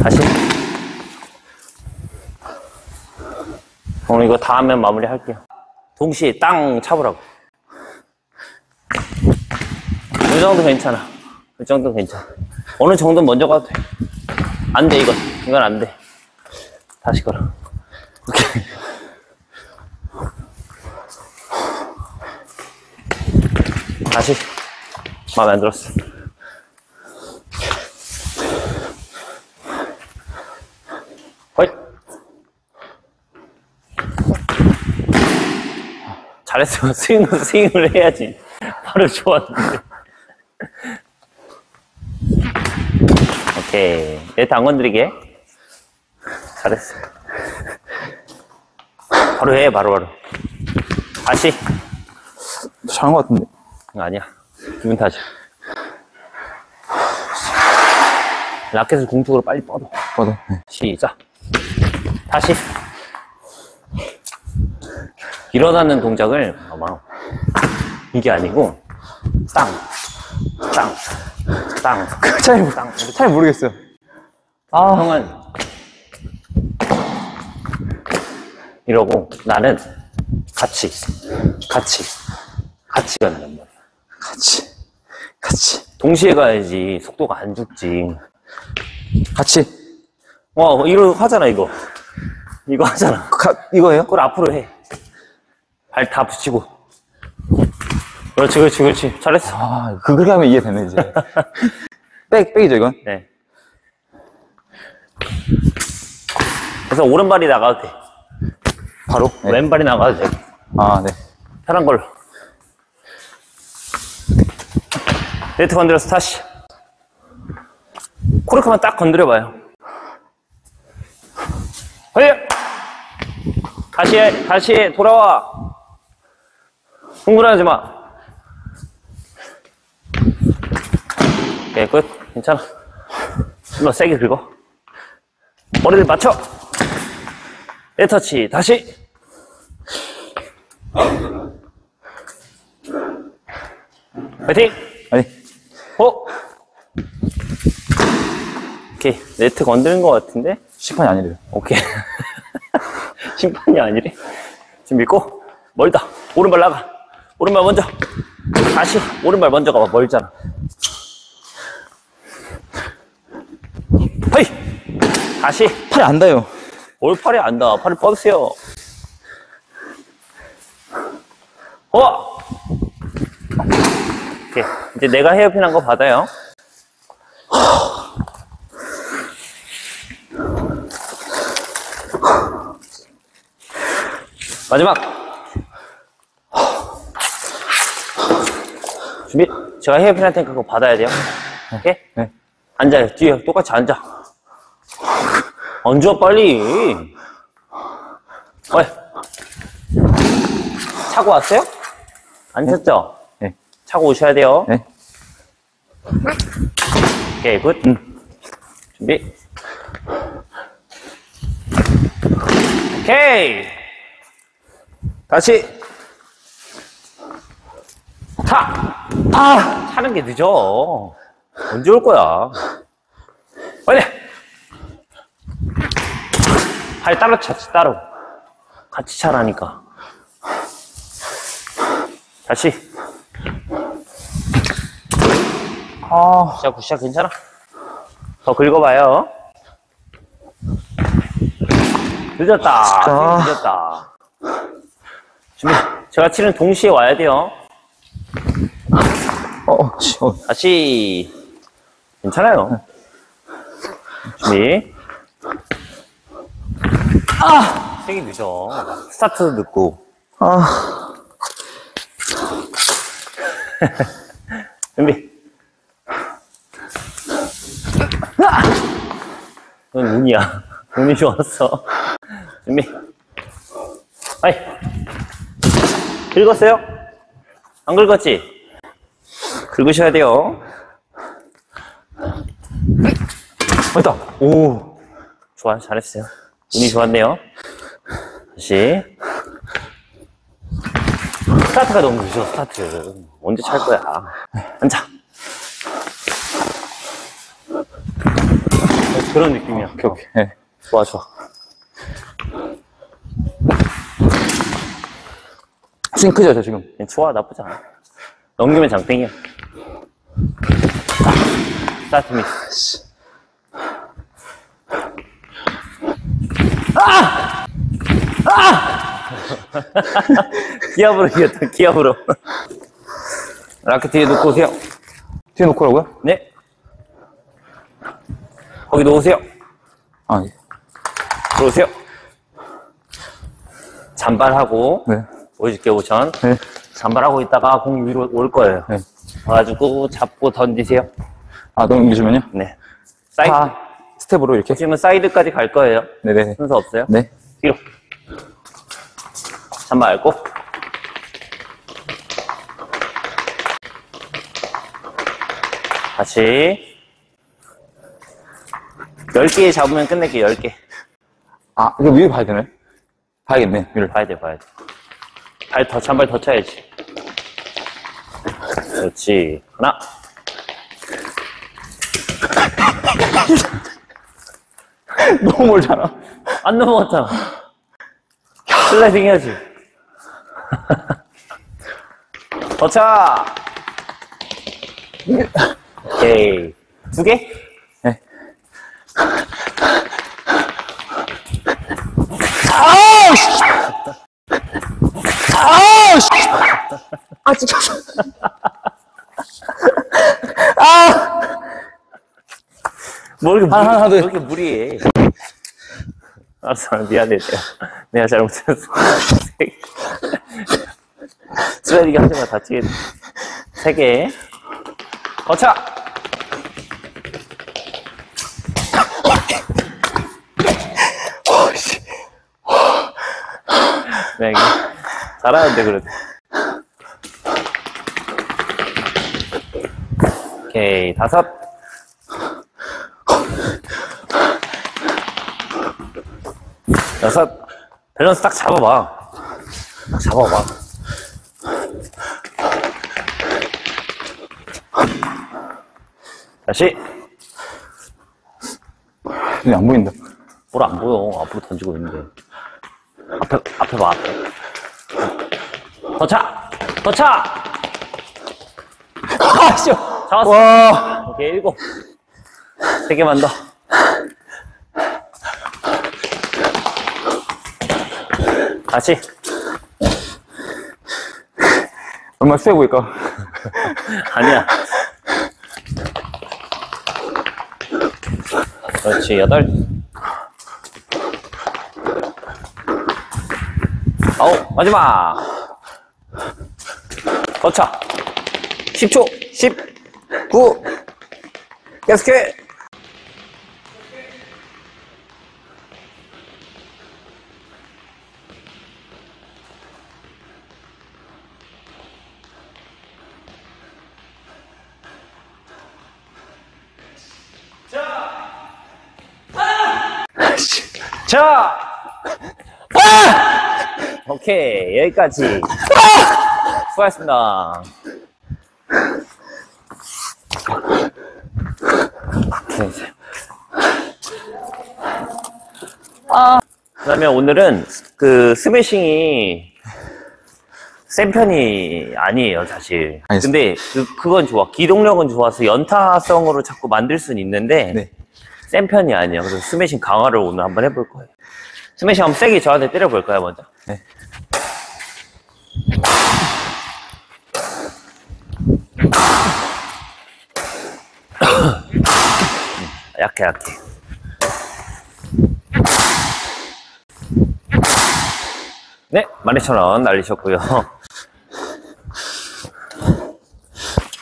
다시. 오늘 이거 다 하면 마무리 할게요. 동시에 땅 차보라고. 이 정도 괜찮아. 이 정도 괜찮아. 어느 정도 먼저 가도 돼. 안 돼, 이건. 이건 안 돼. 다시 걸어. 오케이. 다시. 마음에 안 들었어. 잘했어. 스윙, 스윙을 해야지. 바로 좋았는데. 오케이. 얘안 건드리게. 잘했어. 바로 해, 바로, 바로. 다시. 잘한 것 같은데. 아니야. 기분 탓이야. 라켓을 공중으로 빨리 뻗어. 뻗어. 네. 시작. 다시. 일어나는 동작을 아마 이게 아니고 땅, 땅, 땅, 잘, 모르- 땅. 잘 모르겠어요. 아, 형은 이러고 나는 같이, 같이, 같이 간단 말이야. 같이. 같이. 동시에 가야지 속도가 안 죽지. 같이. 와, 이거 하잖아, 이거. 이거 하잖아. 가, 이거예요? 그걸 앞으로 해. 발 다 붙이고. 그렇지, 그렇지, 그렇지. 잘했어. 아, 그- 그렇게 하면 이해되네, 이제. 백, 백이죠, 이건? 네. 그래서 오른발이 나가도 돼. 바로? 네. 왼발이 나가도 돼. 아, 네. 편한 걸로. 네트 건드려서 다시. 코르크만 딱 건드려봐요. 허이! 다시 해, 다시 해, 돌아와. 흥분하지 마. 오케이, 끝. 괜찮아. 좀 더 세게 긁어. 머리를 맞춰. 내 터치, 다시. 파이팅! 아니, 어? 오케이. 네트 건드는 것 같은데? 심판이 아니래요. 오케이. 심판이 아니래. 지금 믿고, 멀다. 오른발 나가. 오른발 먼저. 다시 오른발 먼저 가봐. 멀잖아. 하이! 다시. 팔이 안 닿아요. 올 팔이 안 닿아. 팔을 뻗으세요. 어! 오케이. 이제 내가 헤어핀 한 거 받아요. 마지막! 준비. 제가 헤어핀 할 테니까 그거 받아야 돼요. 오케이? 네. 앉아요. 뒤에 똑같이 앉아. 앉아, 빨리. 어이. 차고 왔어요? 앉았죠? 네. 차고 오셔야 돼요. 네. 오케이, good. 준비. 오케이. 다시. 차! 아! 차는 게 늦어. 언제 올 거야? 빨리! 팔 따로 차지, 따로. 같이 차라니까. 다시. 아, 굿샷, 굿샷, 괜찮아? 더 긁어봐요. 늦었다. 늦었다. 준비. 제가 치는 동시에 와야 돼요. 어, 씨, 어. 다시. 괜찮아요. 준비. 아! 색이 늦어. 스타트도 늦고. 아, 준비. 그건 운이야. 운이 좋았어. 준비. 아이. 긁었어요? 안 긁었지? 긁으셔야 돼요. 됐다. 오, 좋아, 잘했어요. 운이 좋았네요. 다시. 스타트가 너무 늦어, 스타트. 언제 찰 거야. 앉아. 그런 느낌이야. 오케이, 오케이. 네. 좋아, 좋아. 스윙 크죠, 저 지금? 좋아, 나쁘지 않아. 넘기면 장땡이야. 스타트 미스. 기합으로 이겼다, 기합으로. 라켓 뒤에 놓고 오세요. 뒤에 놓고라고요? 네. 거기 놓으세요. 아, 예. 들어오세요. 잔발하고, 네. 보여줄게, 오천. 네. 잔발하고 있다가 공 위로 올 거예요. 네. 와가지고 잡고 던지세요. 아, 넘기시면요? 네. 사이드. 다 스텝으로 이렇게? 지금은 사이드까지 갈 거예요. 네네. 순서 없어요? 네. 뒤로. 잔발 고 다시. 10개 잡으면 끝낼게, 10개. 아, 이거 위에 봐야 되나요? 봐야겠네, 위를. 봐야 돼, 봐야 돼. 발 더, 잔발 더 쳐야지. 그렇지. 하나. 너무 멀잖아. 안 넘어갔잖아. 슬라이딩 해야지. 더 차! 오케이. 두 개? 네. 아, 진짜. 뭐 이렇게 하나, 하나, 무리, 둘. 왜 이렇게 무리해. 알았어, 미안해. 내가, 내가 잘못했어. 슬라이딩 하지 마, 다치게. 세 개. 거차! 네, 이게 잘하는데, 그래도. 오케이, 다섯. 여섯. 밸런스 딱 잡아봐. 딱 잡아봐. 다시. 눈이 안 보인다. 볼 안 보여. 앞으로 던지고 있는데. 앞에, 앞에 봐, 앞에. 더 차! 더 차! 아, 씨. 잡았어. 와. 오케이, 일곱. 세 개만 더. 다시. 얼마나 수해 보일까? 아니야. 그렇지, 여덟. 아홉, 마지막. 도착. 10초, 10, 9, 계속해. 자! 아! 오케이, 여기까지. 수고하셨습니다. 그 다음에 오늘은 그 스매싱이 센 편이 아니에요, 사실. 알겠습니다. 근데 그, 그건 좋아. 기동력은 좋아서 연타성으로 자꾸 만들 수는 있는데 네. 센 편이 아니에요. 그래서 스매싱 강화를 오늘 한번 해볼 거예요. 스매싱 한번 세게 저한테 때려볼까요, 먼저? 네. 약해, 약해. 네, 12,000원 날리셨고요.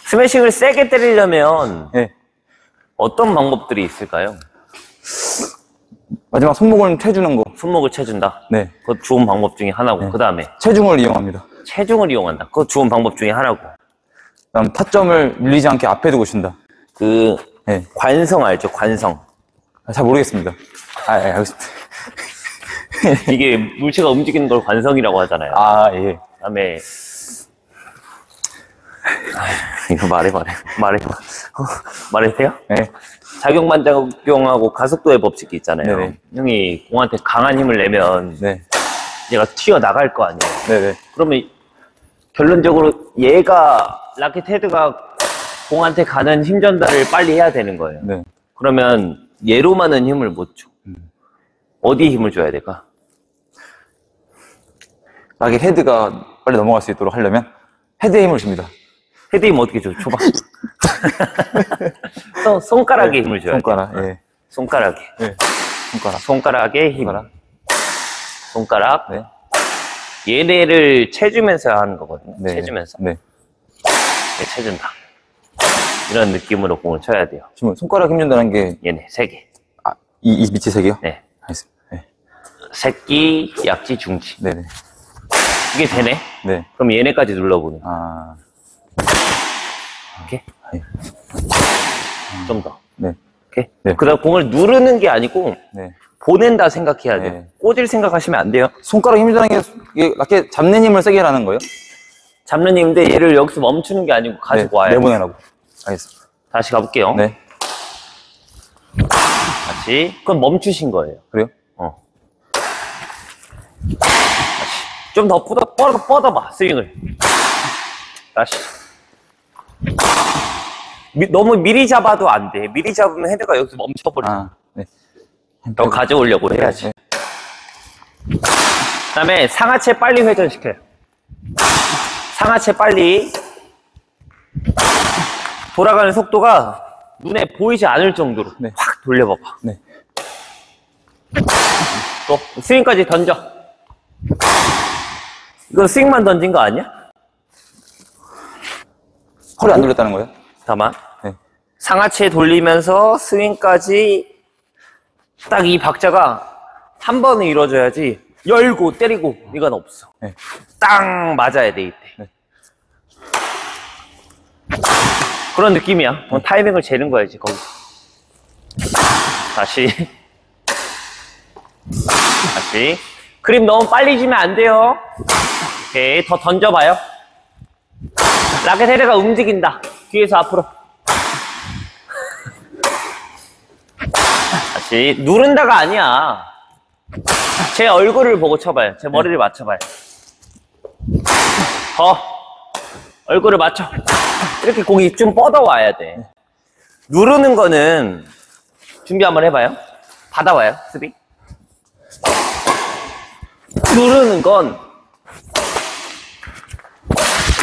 스매싱을 세게 때리려면 예. 어떤 방법들이 있을까요? 마지막 손목을 채주는 거. 손목을 채준다. 네. 그것 좋은 방법 중에 하나고, 그 다음에 체중을 이용합니다. 체중을 이용한다. 그것 좋은 방법 중에 하나고, 그다음 타점을 밀리지 않게 앞에 두고 친다. 그 네. 관성 알죠? 관성. 아, 잘 모르겠습니다. 아, 예, 알겠습니다. 이게 물체가 움직이는 걸 관성이라고 하잖아요. 아, 예. 그다음에 아휴, 이거 말해 말해 말해 어, 말해도 돼요? 네. 작용 반작용하고 가속도의 법칙이 있잖아요. 네네. 형이 공한테 강한 힘을 내면 네. 얘가 튀어 나갈 거 아니에요. 네네. 그러면 결론적으로 얘가 라켓 헤드가 공한테 가는 힘 전달을 빨리 해야 되는 거예요. 네. 그러면 얘로만은 힘을 못 줘. 어디에 힘을 줘야 될까? 라켓 헤드가 빨리 넘어갈 수 있도록 하려면 헤드에 힘을 줍니다. 헤드 힘 어떻게 줘? 줘봐. 손, 손가락에 힘을 줘야 돼. 손가락, 예. 손가락에. 예. 손가락. 손가락에 힘. 손가락. 손가락. 네. 얘네를 채주면서 하는 거거든요. 네. 채주면서. 네. 네, 채준다. 이런 느낌으로 공을 쳐야 돼요. 지금 손가락 힘준다는 게, 얘네, 세 개. 아, 이, 이 밑에 세 개요? 네. 알겠습니다. 네. 새끼, 약지, 중지. 네네. 이게 되네? 네. 그럼 얘네까지 눌러보는 거야. 아, 오케이? 예. 좀 더. 네. 오케이? 네. 그 다음 공을 누르는 게 아니고, 네. 보낸다 생각해야 돼요. 네. 꽂을 생각하시면 안 돼요. 손가락 힘준다는 게, 이게 라켓 잡는 힘을 세게 하라는 거예요? 잡는 힘인데 얘를 여기서 멈추는 게 아니고 가지고 네. 와요. 내보내라고. 알겠습니다. 다시 가볼게요. 네. 다시. 그건 멈추신 거예요. 그래요? 어. 좀더 뻗어, 뻗어, 뻗어봐, 스윙을. 다시. 미- 너무 미리 잡아도 안 돼. 미리 잡으면 헤드가 여기서 멈춰버려. 아, 네. 더 가져오려고 해야지. 네. 그 다음에 상하체 빨리 회전시켜요. 상하체 빨리. 돌아가는 속도가 눈에 보이지 않을 정도로 네. 확 돌려봐봐. 네. 또 스윙까지 던져. 이거 스윙만 던진 거 아니야? 허리 안 돌렸다는 거예요? 잠깐만. 네. 상하체 돌리면서 스윙까지 딱 이 박자가 한 번에 이루어져야지 열고 때리고 이건 없어. 네. 딱 맞아야 돼 이때. 네. 그런 느낌이야. 그럼 타이밍을 재는 거야지 거기. 다시. 다시. 그림 너무 빨리 지면 안 돼요. 오케이 더 던져봐요. 라켓 헤드가 움직인다. 뒤에서 앞으로. 다시 누른다가 아니야. 제 얼굴을 보고 쳐봐요. 제 머리를 맞춰봐요. 더 얼굴을 맞춰. 이렇게 공이 좀 뻗어와야 돼. 누르는 거는 준비 한번 해봐요. 받아와요, 수비. 누르는 건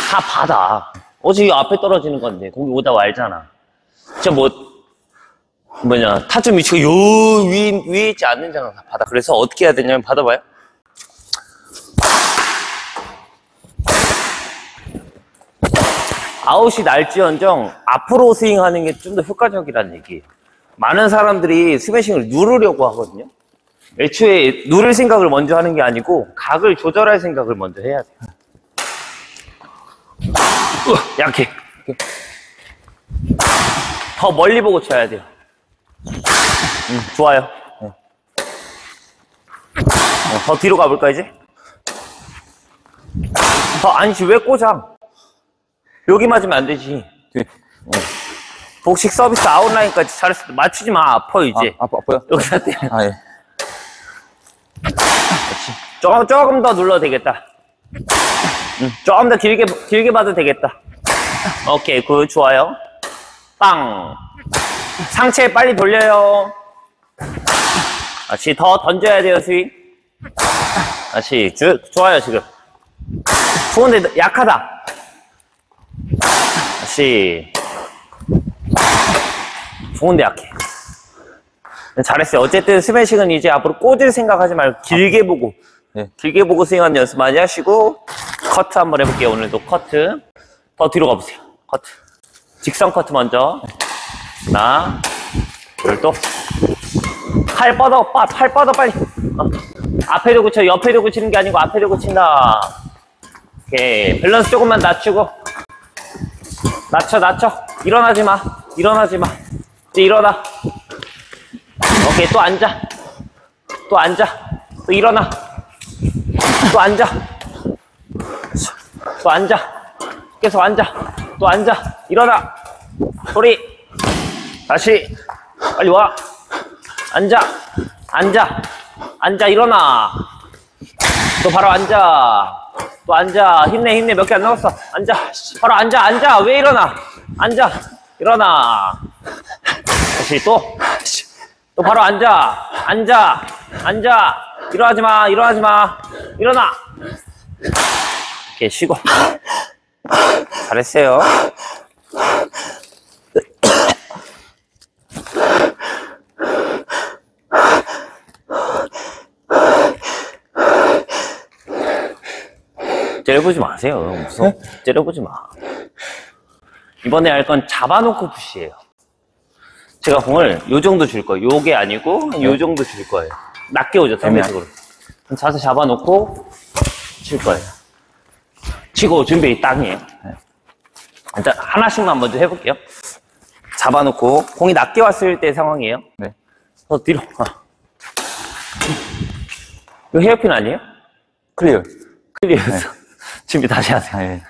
다 받아. 어차피 앞에 떨어지는 건데, 거기 오다 말잖아. 진짜 뭐, 뭐냐, 타점 위치가 요 위, 위에 있지 않는 장은 다 받아. 그래서 어떻게 해야 되냐면 받아봐요. 아웃이 날지언정 앞으로 스윙하는 게 좀 더 효과적이라는 얘기예요. 많은 사람들이 스매싱을 누르려고 하거든요. 애초에 누를 생각을 먼저 하는 게 아니고 각을 조절할 생각을 먼저 해야 돼요. 으아, 약해. 더 멀리 보고 쳐야 돼요. 음, 좋아요. 어, 더 뒤로 가볼까 이제? 더 아니지 왜 꽂아? 여기 맞으면 안 되지. 뒤에. 복식 서비스 아웃라인까지 잘했어. 맞추지 마. 아파 이제. 아, 아파, 아파요? 여기다 때려. 아, 예. 조금, 조금 더 눌러도 되겠다. 음, 조금 더 길게, 길게 봐도 되겠다. 오케이, good, 좋아요. 빵. 상체 빨리 돌려요. 다시 더 던져야 돼요, 스윙. 다시, 쭉, 좋아요, 지금. 좋은데 약하다. 다시. 좋은데 약해. 잘했어요. 어쨌든 스매싱은 이제 앞으로 꽂을 생각하지 말고 길게 보고 네. 길게 보고 스윙하는 연습 많이 하시고 커트 한번 해볼게요. 오늘도 커트 더 뒤로 가보세요. 커트 직선 커트 먼저 하나 둘또팔 뻗어 빠, 팔 뻗어 빨리 어. 앞에도 붙여 옆에도 붙이는 게 아니고 앞에도 붙인다 오케이 밸런스 조금만 낮추고 낮춰 낮춰. 일어나지 마. 일어나지 마. 이제 일어나. 오케이 또 앉아. 또 앉아. 또 일어나. 또 앉아. 또 앉아. 계속 앉아. 또 앉아. 일어나. 소리. 다시. 빨리 와. 앉아. 앉아. 앉아 일어나. 또 바로 앉아 또 앉아 힘내 힘내 몇 개 안 남았어 앉아 바로 앉아 앉아 왜 일어나 앉아 일어나 다시 또 또 바로 앉아. 앉아. 앉아. 일어나지 마. 일어나지 마. 일어나. 이렇게 쉬고. 잘했어요. 째려보지 마세요. 무서워. 째려보지 마. 이번에 할 건 잡아놓고 푸시예요. 제가 공을 요 정도 줄 거예요. 요게 아니고 한요 정도 줄 거예요. 낮게 오죠, 상대적으로. 그럼 자세 잡아놓고 칠 거예요. 치고 준비 땅이에요. 네. 일단 하나씩만 먼저 해볼게요. 잡아놓고 공이 낮게 왔을 때 상황이에요. 네. 더 뒤로. 아. 이거 헤어핀 아니에요? 클리어. 클리어였어. 준비 다시 하세요. 아, 예.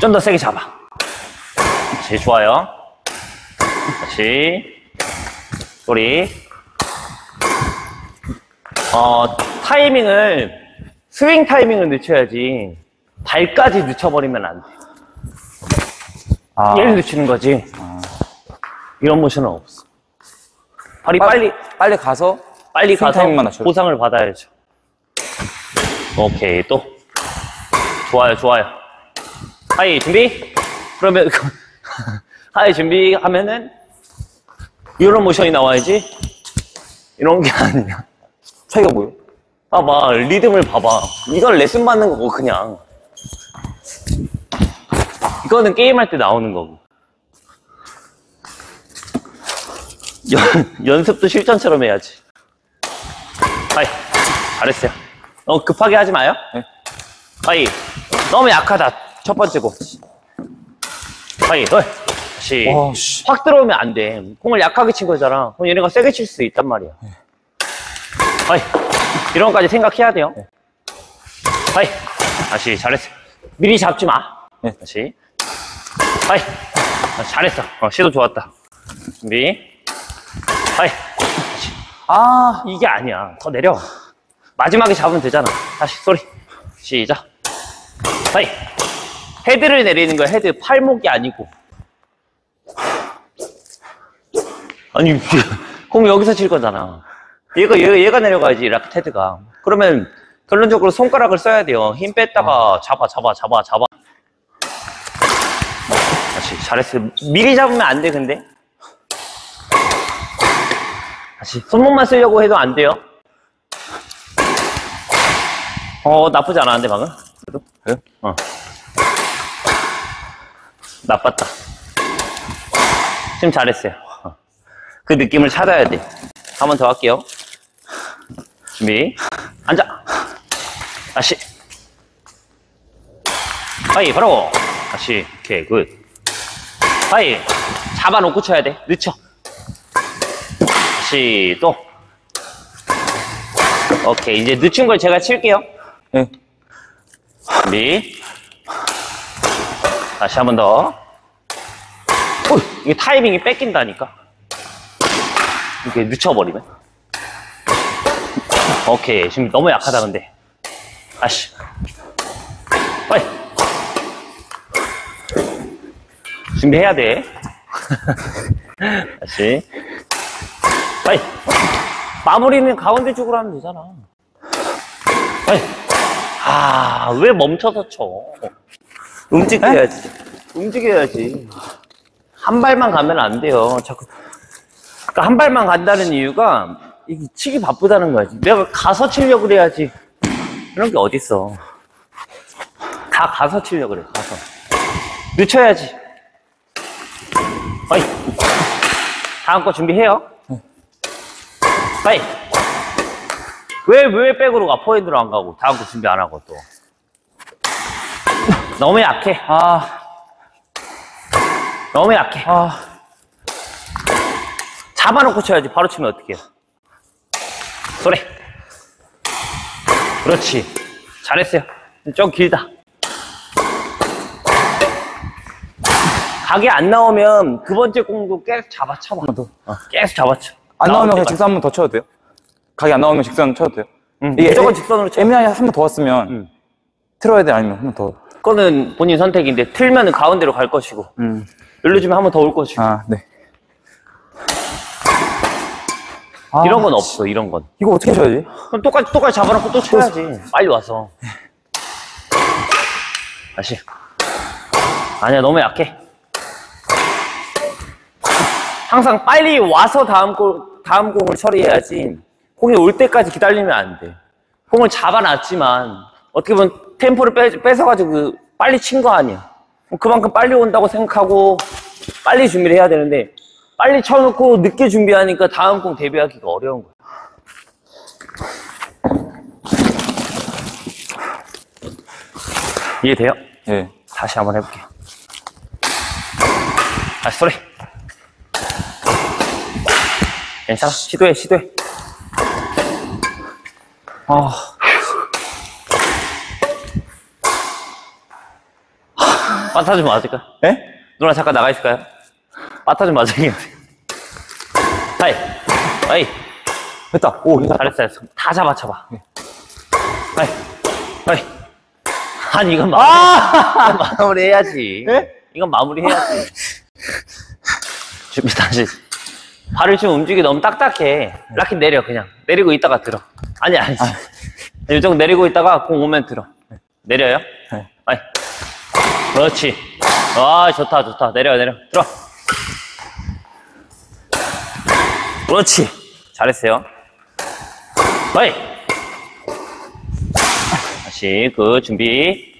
좀 더 세게 잡아. 제일 좋아요. 다시. 소리. 어, 타이밍을, 스윙 타이밍을 늦춰야지. 발까지 늦춰버리면 안 돼. 아, 얘를 늦추는 거지. 이런 모션은 없어. 발이 빨- 빨리, 빨리 가서 빨리 스윙 가서 타이밍만. 보상을 받아야죠. 오케이, 또. 좋아요, 좋아요. 하이, 준비? 그러면, 하이, 준비 하면은, 이런 모션이 나와야지. 이런 게 아니야. 차이가 뭐예요? 봐봐, 리듬을 봐봐. 이건 레슨 받는 거고, 그냥. 이거는 게임할 때 나오는 거고. 연, 연습도 실전처럼 해야지. 하이, 잘했어요. 너무 급하게 하지 마요. 네. 하이, 너무 약하다. 첫 번째 공. 하이, 헐. 다시. 와, 씨. 확 들어오면 안 돼. 공을 약하게 친 거잖아. 그럼 얘네가 세게 칠 수 있단 말이야. 하이, 이런 것까지 생각해야 돼요. 하이, 다시 잘했어. 미리 잡지 마. 네. 다시. 하이, 아, 잘했어. 어, 시도 좋았다. 준비. 하이, 다시. 아, 이게 아니야. 더 내려. 마지막에 잡으면 되잖아. 다시 소리. 시작. 하이. 헤드를 내리는 거야. 헤드 팔목이 아니고. 아니, 공 여기서 칠 거잖아. 얘가, 얘가, 얘가 내려가야지, 라켓 헤드가. 그러면 결론적으로 손가락을 써야 돼요. 힘 뺐다가 잡아, 잡아, 잡아, 잡아. 다시 잘했어요. 미리 잡으면 안 돼, 근데. 다시 손목만 쓰려고 해도 안 돼요. 어, 나쁘지 않았는데, 방금? 그래도? 그래요? 어. 나빴다. 지금 잘했어요. 어. 그 느낌을 찾아야 돼. 한 번 더 할게요. 준비. 앉아. 다시. 하이, 바로. 다시. 오케이, good. 하이. 잡아놓고 쳐야 돼. 늦춰. 다시, 또. 오케이, 이제 늦춘 걸 제가 칠게요. 예. 준비. 다시 한 번 더. 어, 이게 타이밍이 뺏긴다니까. 이렇게 늦춰버리면. 오케이. 지금 너무 약하다, 근데. 다시. 빨리. 준비해야 돼. 다시. 빨리. 마무리는 가운데 쪽으로 하면 되잖아. 빨리. 아, 왜 멈춰서 쳐? 움직여야지. 움직여야지. 한 발만 가면 안 돼요. 자꾸. 그러니까 한 발만 간다는 이유가 이게 치기 바쁘다는 거야지. 내가 가서 치려고 그래야지. 그런 게 어딨어. 다 가서 치려고 그래, 가서. 늦춰야지. 어이. 다음 거 준비해요. 빨리. 왜, 왜 백으로 가? 포핸드로 안 가고. 다음 거 준비 안 하고 또. 너무 약해. 아, 너무 약해. 아. 잡아놓고 쳐야지. 바로 치면 어떡해요. 소리. 그렇지. 잘했어요. 좀 길다. 각이 안 나오면 그 번째 공도 계속 잡아쳐봐. 한번 더. 어, 계속 잡아쳐. 안 나오면 그냥 때까지. 직선 한번 더 쳐도 돼요? 각이 안 나오면 직선 쳐도 돼요? 응, 이게 무조건 애- 직선으로 쳐. 애매하게 한 번 더 왔으면 응. 틀어야 돼 아니면 한 번 더. 그거는 본인 선택인데 틀면은 가운데로 갈 것이고 음. 눌러주면 한 번 더 올 것이고 아, 네. 아, 이런 건 없어 이런 건 이거 어떻게 쳐야지? 그럼 똑같이 똑같이 잡아놓고 또 쳐야지 빨리 와서 다시 아니야 너무 약해 항상 빨리 와서 다음 골 다음 공을 처리해야지 공이 올 때까지 기다리면 안 돼 공을 잡아놨지만 어떻게 보면 템포를 뺏, 뺏어가지고 그 빨리 친 거 아니야 그만큼 빨리 온다고 생각하고 빨리 준비를 해야 되는데 빨리 쳐놓고 늦게 준비하니까 다음 공 대비하기가 어려운 거야 이해돼요? 예. 다시 한번 해볼게요. 다시 소리. 괜찮아. 시도해, 시도해. 아, 빠따 좀 맞을까? 예? 누나 잠깐 나가 있을까요? 빠따 좀 맞으겠는데. 하이. 하이. 됐다. 오, 됐다. 잘했어, 잘했어. 다 잡아 쳐봐. 하이. 하이. 아니, 이건 마무리, 이건 마무리 해야지. 예? 이건 마무리 해야지. 준비 다시. 발을 지금 움직이 너무 딱딱해. 라켓 내려, 그냥. 내리고 있다가 들어. 아니, 아니. 이 정도 내리고 있다가 공 오면 들어. 내려요? 네. 아이. 그렇지. 아, 좋다, 좋다. 내려, 내려. 들어. 그렇지. 잘했어요. 아이. 다시, 그, 준비.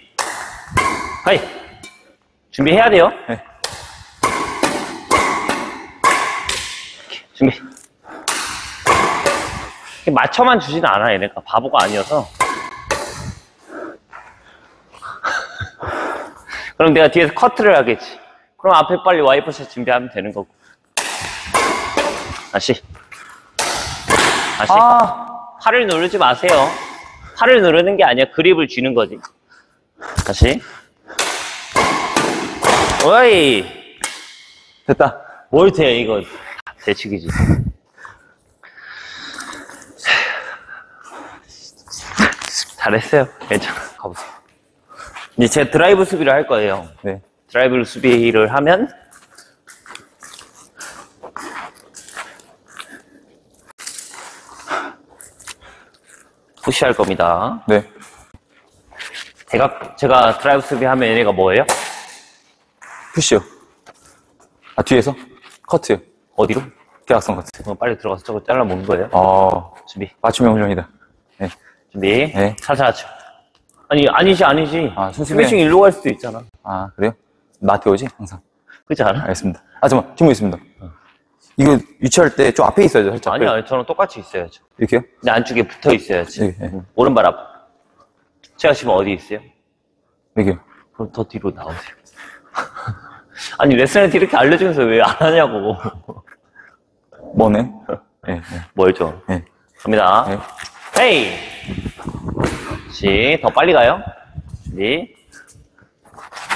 하이. 준비해야 돼요. 네. 준비. 맞춰만 주진 않아, 얘네가. 바보가 아니어서. 그럼 내가 뒤에서 커트를 하겠지. 그럼 앞에 빨리 와이퍼샷 준비하면 되는 거고. 다시. 다시. 아, 팔을 누르지 마세요. 팔을 누르는 게 아니야. 그립을 쥐는 거지. 다시. 어이. 됐다. 뭘 돼, 이거. 대치기지. 잘했어요. 괜찮아. 가보세요. 이제 제가 드라이브 수비를 할 거예요. 네. 드라이브 수비를 하면 푸시할 겁니다. 네. 제가, 제가 드라이브 수비 하면 얘네가 뭐예요? 푸시요. 아, 뒤에서? 커트요. 어디로? 대각선 커트. 어, 빨리 들어가서 저거 잘라 먹는 거예요. 어, 준비. 맞춤형 훈련이다. 네. 준비. 네. 살살 하죠. 아니, 아니지, 아니지. 아, 수습에- 스매싱 일로 갈 수도 있잖아. 아, 그래요? 나한테 오지? 항상. 그렇지 않아? 알겠습니다. 아, 잠깐만. 질문 있습니다. 이거 유치할 때 좀 앞에 있어야죠, 살짝. 아니요, 아니, 저는 똑같이 있어야죠. 이렇게요? 근데 안쪽에 붙어 있어야지. 네, 네. 응. 오른발 앞. 제가 지금 어디 있어요? 여기요. 그럼 더 뒤로 나오세요. 아니, 레슨한테 이렇게 알려주면서 왜 안 하냐고. 뭐네? 네, 네. 뭘죠? 네. 갑니다. 네. 헤이! 시, 더 빨리 가요. 준비.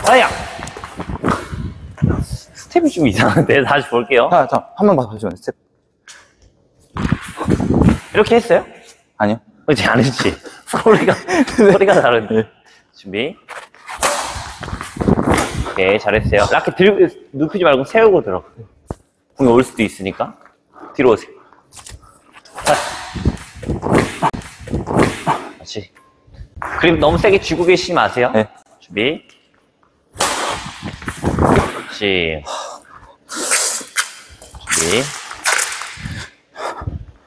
아야! 스텝이 좀 이상한데? 다시 볼게요. 자, 자, 한 번만 봐주면 스텝. 이렇게 했어요? 아니요. 그렇지, 안 했지. 소리가, 소리가 다른데. 준비. 오케이, 잘했어요. 라켓 들고, 눕히지 말고 세우고 들어. 공이 올 수도 있으니까. 뒤로 오세요. 자. 그렇지. 그림 너무 세게 쥐고 계시지 마세요. 네. 준비. 그렇지. 준비.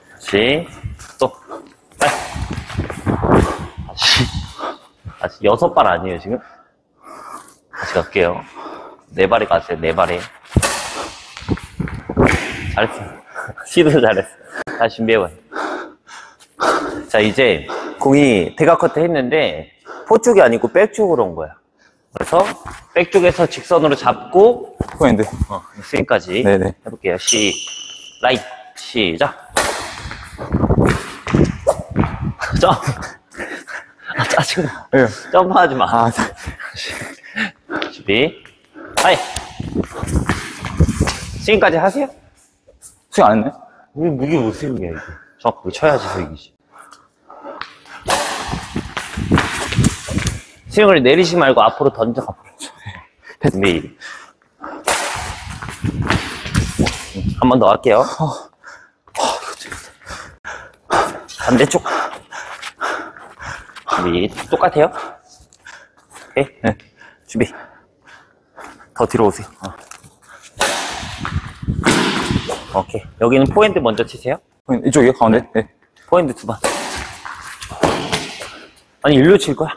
그렇지. 또. 빨리. 다시. 다시 여섯 발 아니에요, 지금? 다시 갈게요. 네 발에 가세요, 네 발에. 잘했어. 시도 잘했어. 다시 준비해봐요. 자, 이제 공이 대각 커트 했는데, 포 쪽이 아니고 백 쪽으로 온 거야. 그래서 백 쪽에서 직선으로 잡고, 포핸드. 어, 스윙까지 네네. 해볼게요. 시, 라이, 시작. 점. 아, 짜증나. 예. 점프하지 마. 아, 자, 준비. 하이. 스윙까지 하세요? 스윙 안 했네? 우리 무늬만 스윙이야, 이게. 정확하게 쳐야지 스윙이지. 스윙을 내리지 말고 앞으로 던져, 앞으로. 준비. 한번 더 할게요. 반대쪽. 준비. 똑같아요? 오케이. 네. 준비. 더 뒤로 오세요. 어. 오케이. 여기는 포핸드 먼저 치세요. 이쪽이요? 가운데? 네. 포핸드 두 번. 아니, 일로 칠 거야.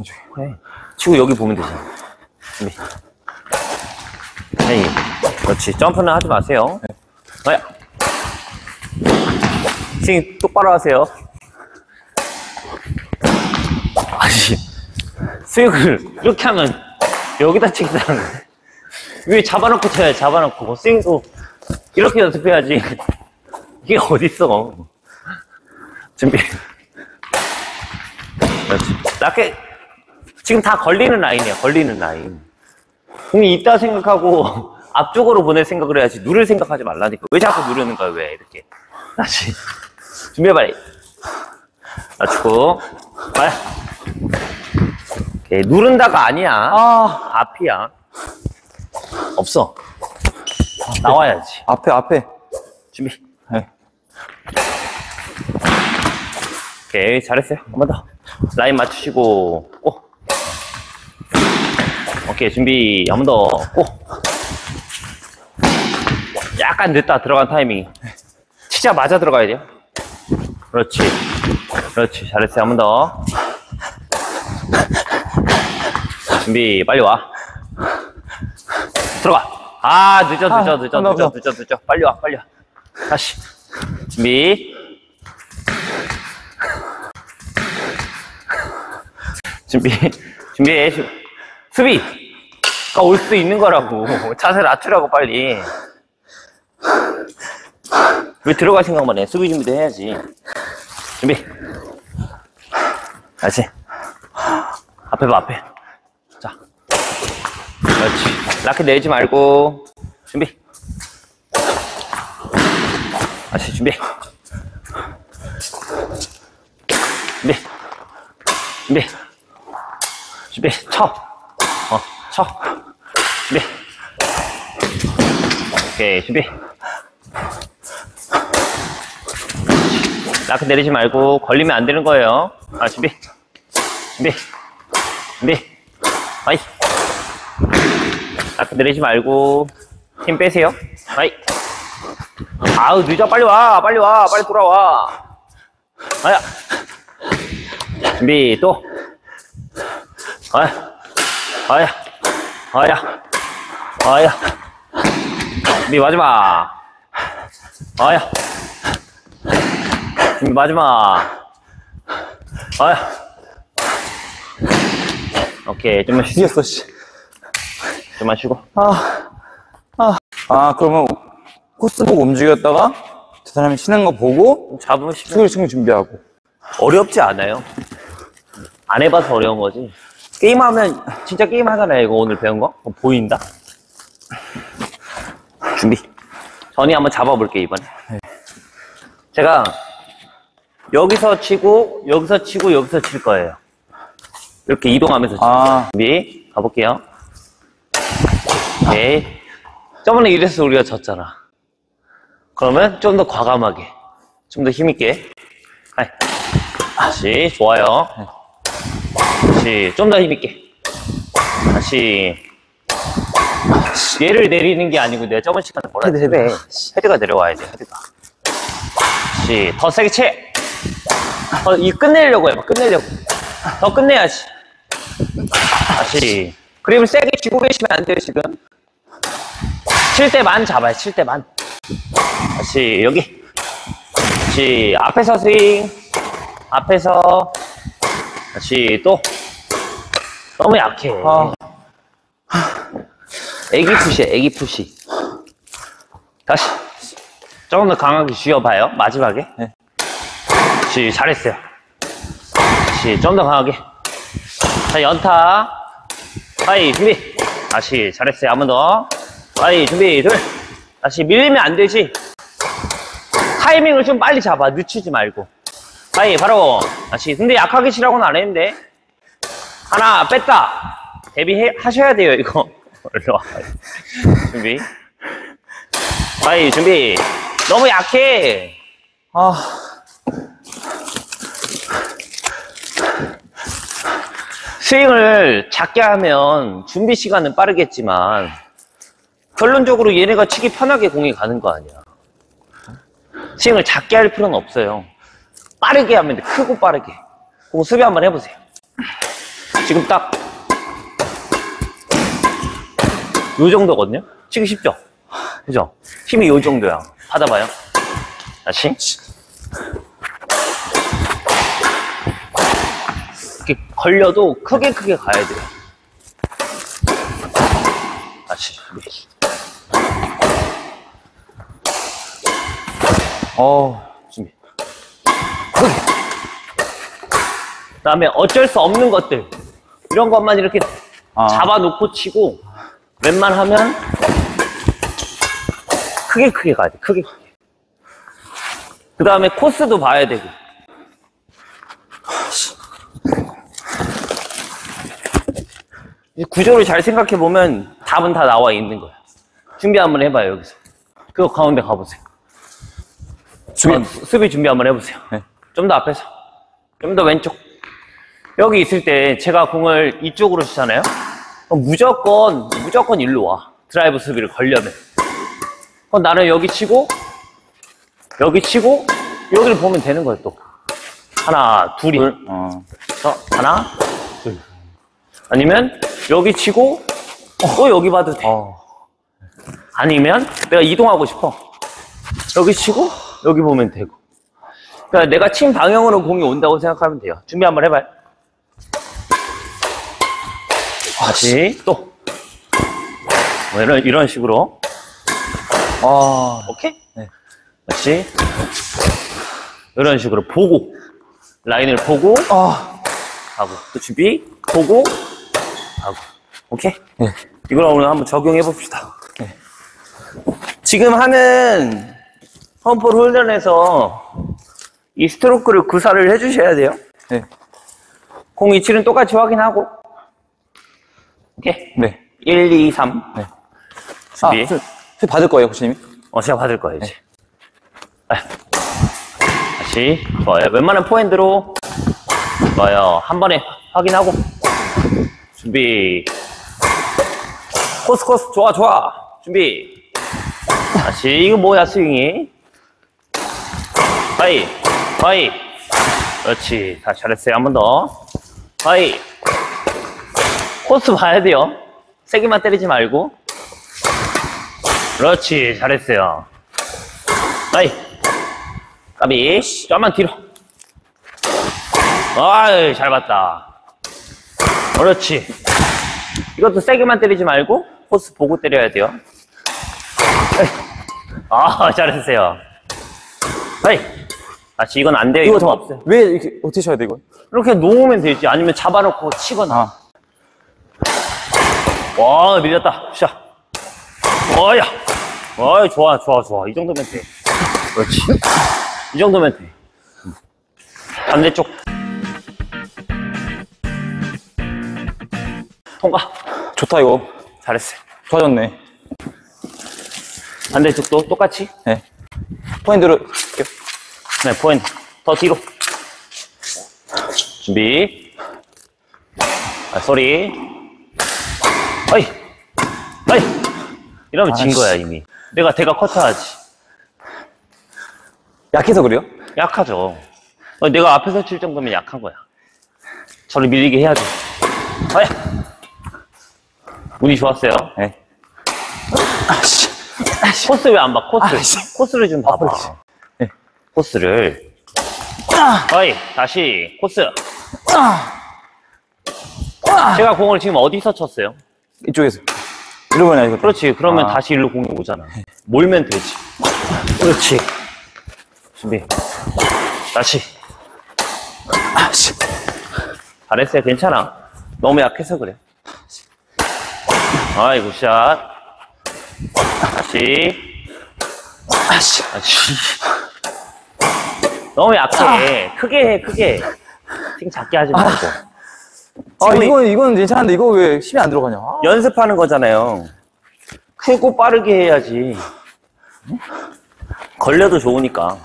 이쪽에. 그래. 치고 여기 보면 되잖아. 준비. 에이. 그렇지. 점프는 하지 마세요. 어야. 스윙 똑바로 하세요. 아니, 스윙을 이렇게 하면 여기다 치겠다는 거야. 왜 잡아놓고 쳐야 잡아놓고. 스윙도 이렇게 연습해야지. 이게 어딨어. 준비. 라켓, 지금 다 걸리는 라인이야, 걸리는 라인. 공이 있다 생각하고 앞쪽으로 보낼 생각을 해야지 누를 생각하지 말라니까. 왜 자꾸 누르는 거야, 왜 이렇게. 다시. 준비해봐. 낮추고. 말. 오케이, 누른다가 아니야. 아, 앞이야. 없어. 나와야지. 앞에, 앞에. 준비. 네. 오케이, 잘했어요. 한 번 더. 라인 맞추시고, 고. 오케이, 준비. 한 번 더, 고. 약간 늦다, 들어간 타이밍. 치자 맞아 들어가야 돼요. 그렇지. 그렇지. 잘했어요. 한 번 더. 준비, 빨리 와. 들어가. 아, 늦어, 늦어, 아, 늦어, 늦어, 한 번. 늦어, 늦어. 빨리 와, 빨리 와. 다시. 준비. 준비, 준비해. 수- 수비가 올 수 있는 거라고. 자세 낮추라고, 빨리. 왜 들어갈 생각만 해? 수비 준비도 해야지. 준비. 다시. 앞에 봐, 앞에. 자. 그렇지. 라켓 내지 말고. 준비. 다시 준비. 준비. 준비. 준비. 쳐. 어, 쳐. 준비. 오케이, 준비. 라크 내리지 말고 걸리면 안 되는 거예요. 아, 준비. 준비. 준비. 아이. 라크 내리지 말고 힘 빼세요. 아이. 아우, 늦어. 빨리 와. 빨리 와. 빨리 돌아와. 아야. 준비, 또. 아야. 아야. 아야. 아야. 준비, 마지막. 아야. 준비, 마지막. 아야. 오케이, 좀만 쉬, 이겼어, 씨. 좀만 쉬고. 아, 아. 아, 그러면 코스 보고 움직였다가 저 사람이 쉬는 거 보고 잡으면 쉬 수글 치는 준비하고. 어렵지 않아요. 안 해봐서 어려운 거지. 게임하면 진짜 게임 하잖아요. 이거 오늘 배운 거 그거 보인다. 준비. 전이 한번 잡아볼게 이번에. 제가 여기서 치고 여기서 치고 여기서 칠 거예요. 이렇게 이동하면서 칠 아. 거예요. 준비. 가볼게요. 오케이. 저번에 이래서 우리가 졌잖아. 그러면 좀 더 과감하게, 좀 더 힘있게. 하이. 다시 좋아요. 다시 좀 더 힘있게. 다시 얘를 내리는 게 아니고 내가 저번 시간에 뭐라 헤드, 헤드. 했지? 헤드가 내려와야 돼. 헤드가. 다시 더 세게 치. 더, 이 끝내려고 해봐. 끝내려고. 더 끝내야지. 다시 그립을 세게 쥐고 계시면 안 돼요 지금. 칠 때만 잡아요. 칠 때만. 다시 여기. 다시 앞에서 스윙. 앞에서 다시 또 너무 약해. 아. 애기 푸시야, 애기 푸시. 다시 조금 더 강하게 쥐어봐요. 마지막에. 네. 다시 잘했어요. 다시 좀 더 강하게. 자 연타. 하이 준비. 다시 잘했어요. 한 번 더. 하이 준비 둘. 다시 밀리면 안 되지. 타이밍을 좀 빨리 잡아. 늦추지 말고. 하이 바로. 다시. 근데 약하게 치라고는 안 했는데. 하나 뺐다. 대비해 하셔야 돼요 이거. 일로 와. 준비. 하이 준비. 너무 약해. 아. 스윙을 작게 하면 준비 시간은 빠르겠지만 결론적으로 얘네가 치기 편하게 공이 가는 거 아니야. 스윙을 작게 할 필요는 없어요. 빠르게 하면 돼. 크고 빠르게. 그거 수비 한번 해보세요. 지금 딱. 요 정도거든요? 치기 쉽죠? 그죠? 힘이 요 정도야. 받아봐요. 다시. 이렇게 걸려도 크게 크게 가야 돼요. 다시. 어. 준비. 그 다음에 어쩔 수 없는 것들. 이런 것만 이렇게 아. 잡아놓고 치고, 웬만하면 크게 크게 가야 돼. 크게 크게. 그 다음에 코스도 봐야 되고. 이 구조를 잘 생각해 보면 답은 다 나와 있는 거야. 준비 한번 해봐요 여기서. 그 가운데 가보세요. 준비. 어, 수비 준비 한번 해보세요. 네. 좀더 앞에서. 좀 더 왼쪽. 여기 있을 때 제가 공을 이쪽으로 치잖아요. 그럼 무조건, 무조건 일로 와. 드라이브 수비를 걸려면. 그럼 나는 여기 치고, 여기 치고, 여기를 보면 되는 거예요, 또. 하나, 둘이. 어. 더, 하나, 둘. 아니면 여기 치고, 또 여기 봐도 돼. 어. 아니면 내가 이동하고 싶어. 여기 치고 여기 보면 되고. 그러니까 내가 친 방향으로 공이 온다고 생각하면 돼요. 준비 한번 해봐요. 다시 또. 뭐 이런 이런 식으로. 아. 오케이? 네. 다시 이런 식으로 보고 라인을 보고 아. 하고 또 준비 보고 하고 오케이? 네. 이걸 오늘 한번 적용해 봅시다. 지금 하는 펌프 훈련에서 이 스트로크를 구사를 해주셔야 돼요. 네. 공 위치는 똑같이 확인하고. 오케이. 네. 1, 2, 3. 네. 아, 준비. 술, 술 받을 거예요, 코치님이? 어, 제가 받을 거예요, 이제. 아, 다시. 다시 좋아요. 웬만한 포핸드로 좋아요. 한 번에 확인하고 준비. 코스 코스 좋아 좋아. 준비. 다시 이거 뭐야 스윙이? 하이 하이. 그렇지. 다 잘했어요. 한 번 더. 하이. 코스 봐야 돼요. 세게만 때리지 말고. 그렇지. 잘했어요. 하이. 까비. 좀만 뒤로. 아이, 잘 봤다. 그렇지. 이것도 세게만 때리지 말고, 코스 보고 때려야 돼요. 아, 잘했어요. 하이. 다시 이건 안 돼요. 이거 잠깐 없어요. 왜 이렇게 어떻게 쳐야 돼 이거? 이렇게 놓으면 되지. 아니면 잡아놓고 치거나. 아 와, 밀렸다. 샷. 어야. 어이, 좋아, 좋아, 좋아. 이 정도면 돼. 그렇지. 이 정도면 돼. 반대쪽. 통과. 좋다 이거 잘했어요. 좋아졌네. 반대쪽도 똑같이. 네. 포인트로 네, 포인트. 더 뒤로. 준비. 아, 소리. 어이. 어이. 이러면 진. 거야, 이미. 내가 대가 커트하지. 약해서 그래요? 약하죠. 어, 내가 앞에서 칠 정도면 약한 거야. 저를 밀리게 해야죠. 어이. 운이 좋았어요. 네. 코스 왜 안 봐? 코스. 아이씨. 코스를 좀 봐봐. 네. 코스를. 어이, 다시, 코스. 제가 공을 지금 어디서 쳤어요? 이쪽에서 이러면 아니거 그렇지. 그러면 아. 다시 일로 공이 오잖아. 몰면 되지. 그렇지. 준비. 다시. 아씨 잘했어요. 괜찮아. 너무 약해서 그래. 아이고, 샷. 다시. 아씨 다시. 너무 약해. 크게 해, 크게. 팅 작게 하지 말고. 아 지금 이건 이건 괜찮은데 이거 왜 힘이 안 들어가냐? 아, 연습하는 거잖아요. 크고 빠르게 해야지. 걸려도 좋으니까.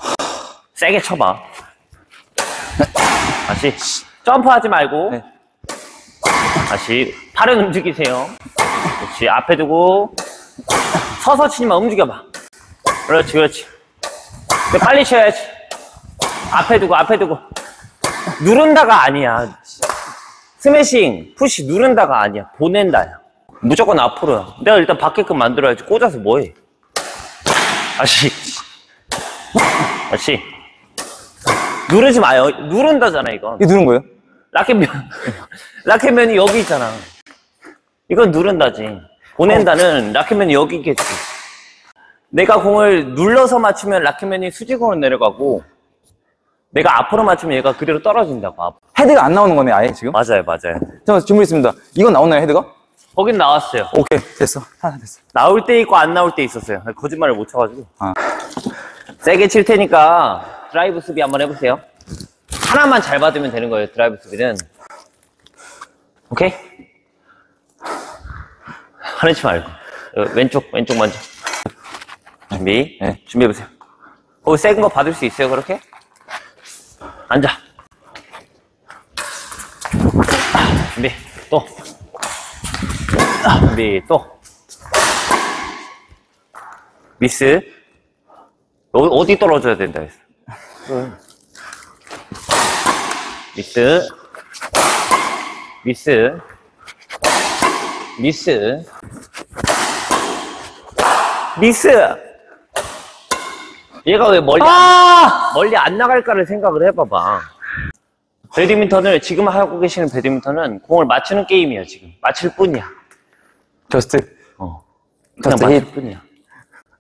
세게 쳐봐. 다시. 점프하지 말고. 네. 다시. 팔은 움직이세요. 그렇지. 앞에 두고. 서서 치지만 움직여봐. 그렇지, 그렇지. 근데 빨리 쳐야지. 앞에 두고, 앞에 두고. 누른다가 아니야. 스매싱, 푸시 누른다가 아니야. 보낸다야. 무조건 앞으로야. 내가 일단 받게끔 만들어야지. 꽂아서 뭐해. 다시. 다시. 누르지 마요. 누른다잖아, 이건. 이거 누른 거예요? 라켓면, 라켓면이 여기 있잖아. 이건 누른다지. 보낸다는 라켓면이 여기 있겠지. 내가 공을 눌러서 맞추면 라켓면이 수직으로 내려가고, 내가 앞으로 맞추면 얘가 그대로 떨어진다고. 앞. 헤드가 안 나오는 거네 아예 지금? 맞아요, 맞아요. 자 질문 있습니다. 이건 나오나요 헤드가? 거긴 나왔어요. 오케이 됐어 하나 됐어. 나올 때 있고 안 나올 때 있었어요. 거짓말을 못 쳐가지고. 아. 세게 칠 테니까 드라이브 수비 한번 해보세요. 하나만 잘 받으면 되는 거예요, 드라이브 수비는. 오케이? 화내지 말고. 어, 왼쪽, 왼쪽 먼저. 준비. 네. 준비해보세요. 거기 센거 받을 수 있어요, 그렇게? 앉아. 준비. 또. 준비. 또. 미스. 어, 어디 떨어져야 된다 했어? 미스. 미스. 미스. 미스. 얘가 왜 멀리 안, 멀리 안 나갈까를 생각을 해봐봐. 배드민턴을 지금 하고 계시는 배드민턴은 공을 맞추는 게임이야 지금. 맞출 뿐이야. just 어. 그냥 just 맞출 힛. 뿐이야.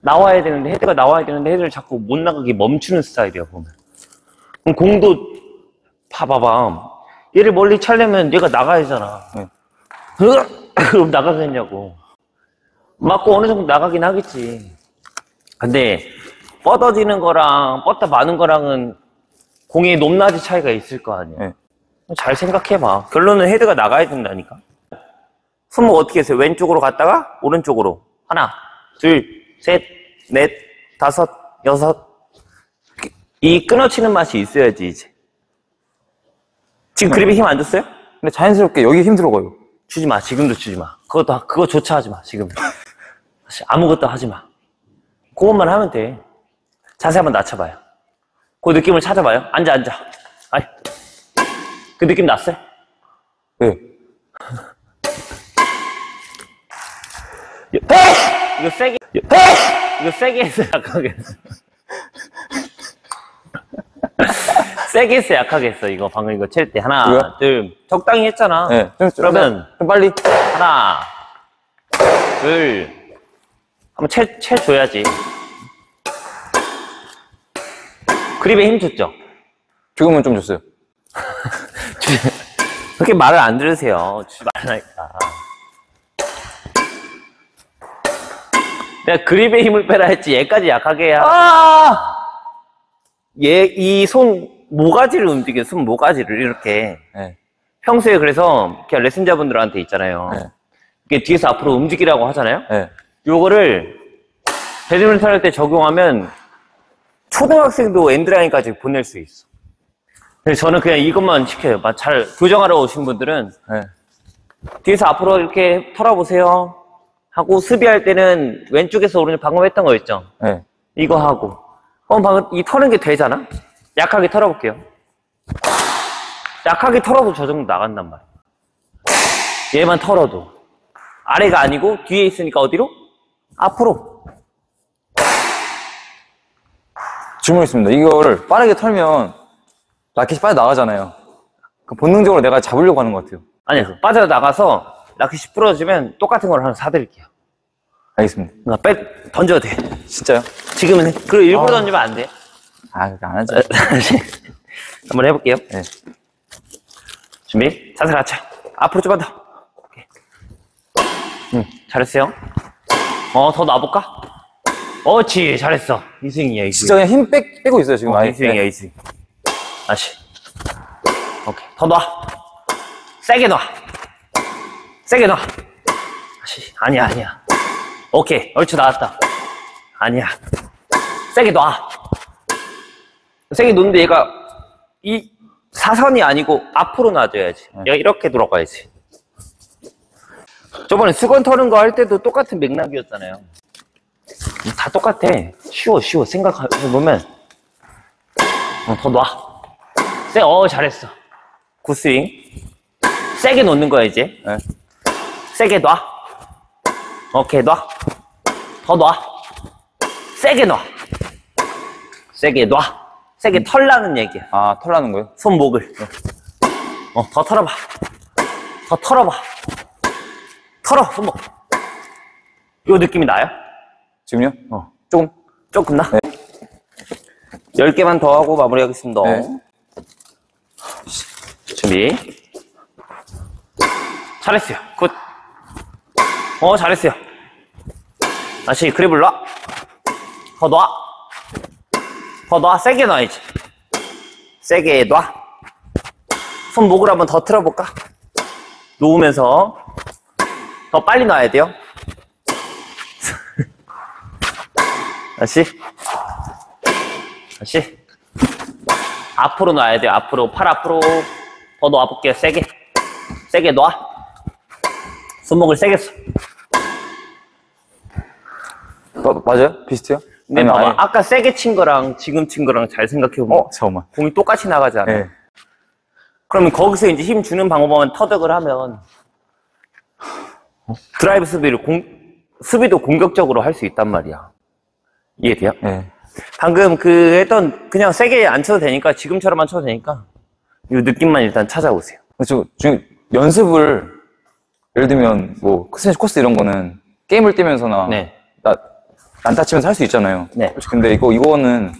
나와야 되는데 헤드가 나와야 되는데 헤드를 자꾸 못 나가게 멈추는 스타일이야 보면. 그럼 공도 봐봐봐. 얘를 멀리 차려면 얘가 나가야 되잖아. 네. 그럼 나가겠냐고. 맞고 어느 정도 나가긴 하겠지. 근데 뻗어지는 거랑 뻗다 마는 거랑은 공의 높낮이 차이가 있을 거 아니야. 네. 잘 생각해봐. 결론은 헤드가 나가야 된다니까. 손목 어떻게 했어요? 왼쪽으로 갔다가 오른쪽으로. 하나, 둘, 셋, 넷, 다섯, 여섯. 이 끊어치는 맛이 있어야지, 이제. 지금 그립에 힘 안 줬어요? 근데 자연스럽게 여기 힘 들어가요. 주지 마. 지금도 주지 마. 그것도, 그거조차 하지 마. 지금. 아무것도 하지 마. 그것만 하면 돼. 자세 한번 낮춰봐요. 그 느낌을 찾아봐요. 앉아, 앉아. 아이. 그 느낌 났어요? 네. 이거 세게, 이거 세게 했어, 약하게 했어. 세게 했어, 약하게 했어. 이거 방금 이거 칠 때. 하나, 이거요? 둘. 적당히 했잖아. 네. 좀, 그러면 좀 빨리. 하나, 둘. 한번 채, 채 줘야지. 그립에 힘 줬죠? 지금은 좀 줬어요. 그렇게 말을 안 들으세요. 주지 말라니까. 내가 그립에 힘을 빼라 했지, 얘까지 약하게 해야. 아! 얘, 이 손, 모가지를 움직여, 손 모가지를 이렇게. 네. 평소에 그래서, 그냥 레슨자분들한테 있잖아요. 네. 이게 뒤에서 앞으로 움직이라고 하잖아요? 네. 요거를 배드민턴 할 때 적용하면 초등학생도 엔드라인까지 보낼 수 있어. 그래서 저는 그냥 이것만 시켜요. 막잘 교정하러 오신 분들은 네. 뒤에서 앞으로 이렇게 털어보세요. 하고 수비할 때는 왼쪽에서 오른쪽 방금 했던 거 있죠? 네. 이거 하고. 어, 방금 이 터는 게 되잖아? 약하게 털어볼게요. 약하게 털어도 저 정도 나간단 말이야. 얘만 털어도. 아래가 아니고 뒤에 있으니까 어디로? 앞으로. 질문 있습니다. 이거를 빠르게 털면 라켓이 빠져 나가잖아요. 그 본능적으로 내가 잡으려고 하는 것 같아요. 아니, 빠져나가서 라켓이 부러지면 똑같은 걸 하나 사드릴게요. 알겠습니다. 나 빼, 던져도 돼. 진짜요? 지금은 해. 그리고 일부러 아. 던지면 안 돼. 아, 그렇게 안 하지. 한번 해볼게요. 네. 준비. 자세 갖춰. 앞으로 좀만 더. 오케이. 응, 잘했어요. 어, 더 놔볼까? 어치 잘했어. 이 스윙. 진짜 그냥 힘 빼, 빼고 있어요, 지금. 어, 아예. 이 스윙이야, 이 스윙. 다시. 오케이. 더 놔. 세게 놔. 세게 놔. 다시. 아니야, 아니야. 오케이. 얼추 나왔다. 아니야. 세게 놔. 세게 놓는데 얘가 이 사선이 아니고 앞으로 놔줘야지. 얘가 이렇게 돌아가야지. 저번에 수건 터는 거 할 때도 똑같은 맥락이었잖아요. 다 똑같아. 쉬워, 쉬워. 생각해보면. 어, 더 놔. 세, 어, 잘했어. 굿스윙. 세게 놓는 거야, 이제. 네. 세게 놔. 오케이, 놔. 더 놔. 세게 놔. 세게 놔. 세게 털라는 얘기야. 아, 털라는 거요? 손목을. 어, 더 털어봐. 더 털어봐. 털어, 손목. 요 느낌이 나요? 지금요? 어. 조금. 조금 나? 네. 10개만 더 하고 마무리하겠습니다. 네. 준비. 잘했어요. Good. 어, 잘했어요. 다시 그립을 놔. 더 놔. 더 놔. 세게 놔야지. 세게 놔. 손목을 한번 더 틀어볼까? 놓으면서 더 빨리 놔야 돼요. 다시. 다시. 앞으로 놔야 돼요. 앞으로. 팔 앞으로. 더 놔볼게요. 세게. 세게 놔. 손목을 세게 써. 마, 맞아요? 비슷해요? 근데 아니면 봐봐. 아예- 아까 세게 친 거랑 지금 친 거랑 잘 생각해보면 어, 잠깐만. 공이 똑같이 나가잖아. 네. 그러면 거기서 이제 힘 주는 방법만 터득을 하면 드라이브 수비를 공, 수비도 공격적으로 할 수 있단 말이야. 이해돼요? 네. 방금 그 했던 그냥 세게 안 쳐도 되니까 지금처럼만 쳐도 되니까 이 느낌만 일단 찾아오세요. 저, 지금 연습을, 예를 들면, 뭐, 스매시 코스 이런 거는 게임을 뛰면서나, 네. 나, 난타 치면서 할 수 있잖아요. 네. 근데 이거, 이거는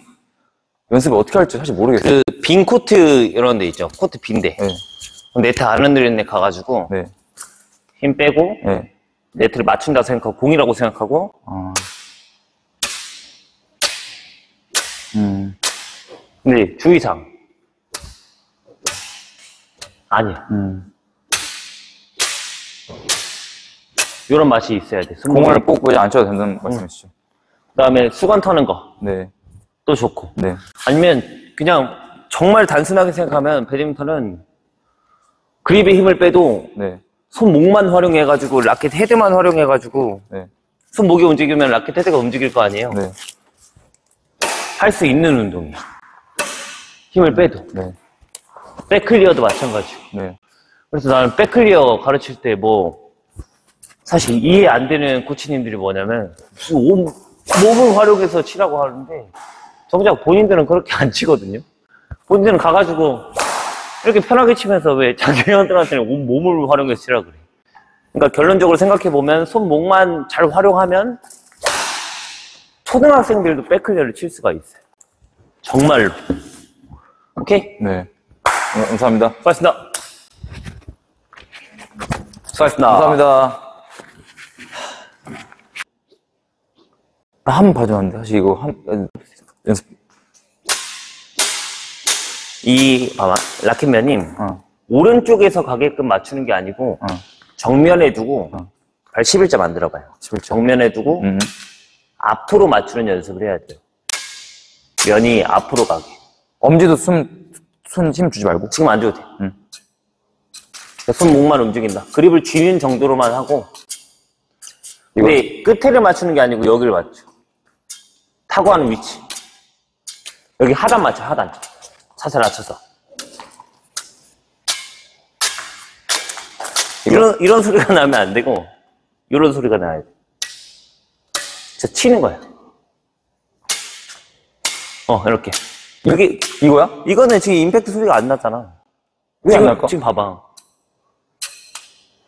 연습을 어떻게 할지 사실 모르겠어요. 그 빈 코트 이런 데 있죠. 코트 빈데. 네. 네트 안 흔들리는 데 가가지고 네. 힘 빼고 네. 네트를 맞춘다 생각하고 공이라고 생각하고 아. 음, 근데 주의사항 아니야. 음. 이런 맛이 있어야 돼. 공을 꼭 그냥 안 쳐도 된다는 말씀이시죠? 그다음에 수건 터는 거. 네. 또 좋고. 네. 아니면 그냥 정말 단순하게 생각하면 배드민턴은 그립의 힘을 빼도 네. 손목만 활용해가지고 라켓 헤드만 활용해가지고 네. 손목이 움직이면 라켓 헤드가 움직일 거 아니에요? 네. 할 수 있는 운동이에요. 힘을 빼도. 네. back clear도 마찬가지고. 네. 그래서 나는 back clear 가르칠 때 뭐, 사실 이해 안 되는 코치님들이 뭐냐면, 무슨 온, 몸을 활용해서 치라고 하는데, 정작 본인들은 그렇게 안 치거든요. 본인들은 가가지고, 이렇게 편하게 치면서 왜 자기 회원들한테는 온 몸을 활용해서 치라 그래. 그러니까 결론적으로 생각해보면, 손목만 잘 활용하면, 초등학생들도 백클리어를 칠 수가 있어요. 정말로. 오케이? 네. 어, 감사합니다. 수고하셨습니다. 수고하셨습니다. 감사합니다. 나 한 번 봐줬는데 사실 이거 한 연습 이 봐봐 라켓면님 어. 오른쪽에서 가게끔 맞추는 게 아니고 어. 정면에 두고 어. 발 11자 만들어봐요 11자. 정면에 두고 음. 앞으로 맞추는 연습을 해야 돼요 면이 앞으로 가게. 엄지도 숨 손 힘 주지 말고. 지금 안 줘도 돼. 음. 손목만 움직인다. 그립을 쥐는 정도로만 하고. 이거. 근데 끝에를 맞추는 게 아니고 여기를 맞춰. 타고 하는 위치. 여기 하단 맞춰 하단. 사슬 낮춰서. 이런 이런 소리가 나면 안 되고 이런 소리가 나야 돼. 진짜 치는 거야. 어 이렇게 이게 이거야? 이거는 지금 임팩트 소리가 안 나잖아. 왜 안 날까? 지금 봐봐.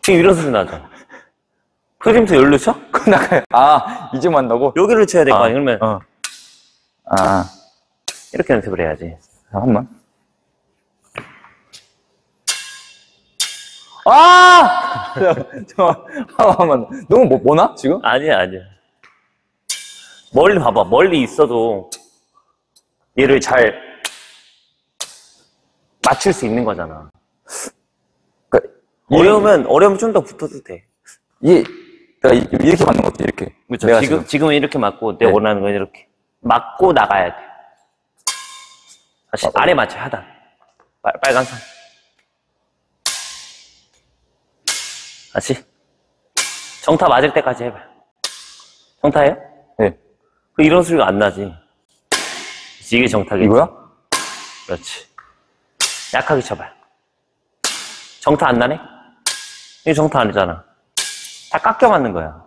지금 이런 소리 나잖아. 프리즘부터 열로 쳐? 그건 나가요. 아 이쯤 한다고? 여기를 쳐야 될거 아니야. 그러면 어. 아 이렇게 연습을 해야지. 잠깐만. 아! 저, 잠깐만. 너무 뭐, 뭐나? 지금? 아니야, 아니야. 멀리 봐봐. 멀리 있어도 얘를 잘 맞출 수 있는 거잖아. 그러니까 어려우면, 어려우면 좀 더 붙어도 돼. 이게, 이- 이렇게 맞는 거지, 이렇게. 그렇죠. 내가 지금, 지금은 이렇게 맞고, 내가 네. 원하는 건 이렇게. 맞고 나가야 돼. 다시 맞아. 아래 맞춰, 하단. 빨, 빨간 선. 다시. 정타 맞을 때까지 해봐. 정타예요? 이런 소리가 안 나지. 이게 정타겠지. 이거야? 그렇지. 약하게 쳐봐요. 정타 안 나네? 이게 정타 아니잖아. 다 깎여 맞는 거야.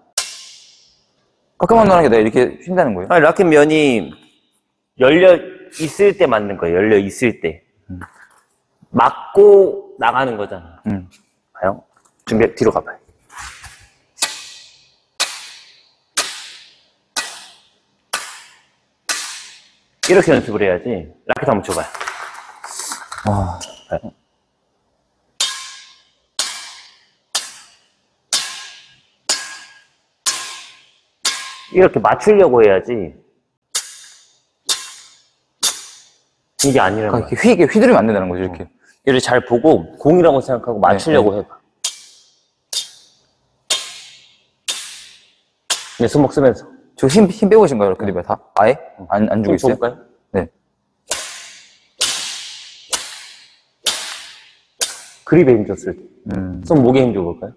가끔 만나는 게 내가 이렇게 쉰다는 거예요? 아니, 라켓 면이 열려 있을 때 맞는 거예요. 열려 있을 때. 맞고 나가는 거잖아. 응. 봐요. 준비, 뒤로 가봐요. 이렇게 연습을 해야지. 라켓 한번 줘봐요. 아. 이렇게 맞추려고 해야지. 이게 아니란 그러니까. 이렇게 휘, 이게 휘두르면 안 된다는 거죠, 이렇게. 얘를 잘 보고 공이라고 생각하고 맞추려고 네, 해봐. 내 손목 쓰면서. 저 힘, 힘 빼고 오신 거예요, 그립에 다? 아예? 안, 안 주고 좀 있어요? 볼까요? 네. 그립에 힘 줬을 때. 음. 손 목에 힘 줘볼까요?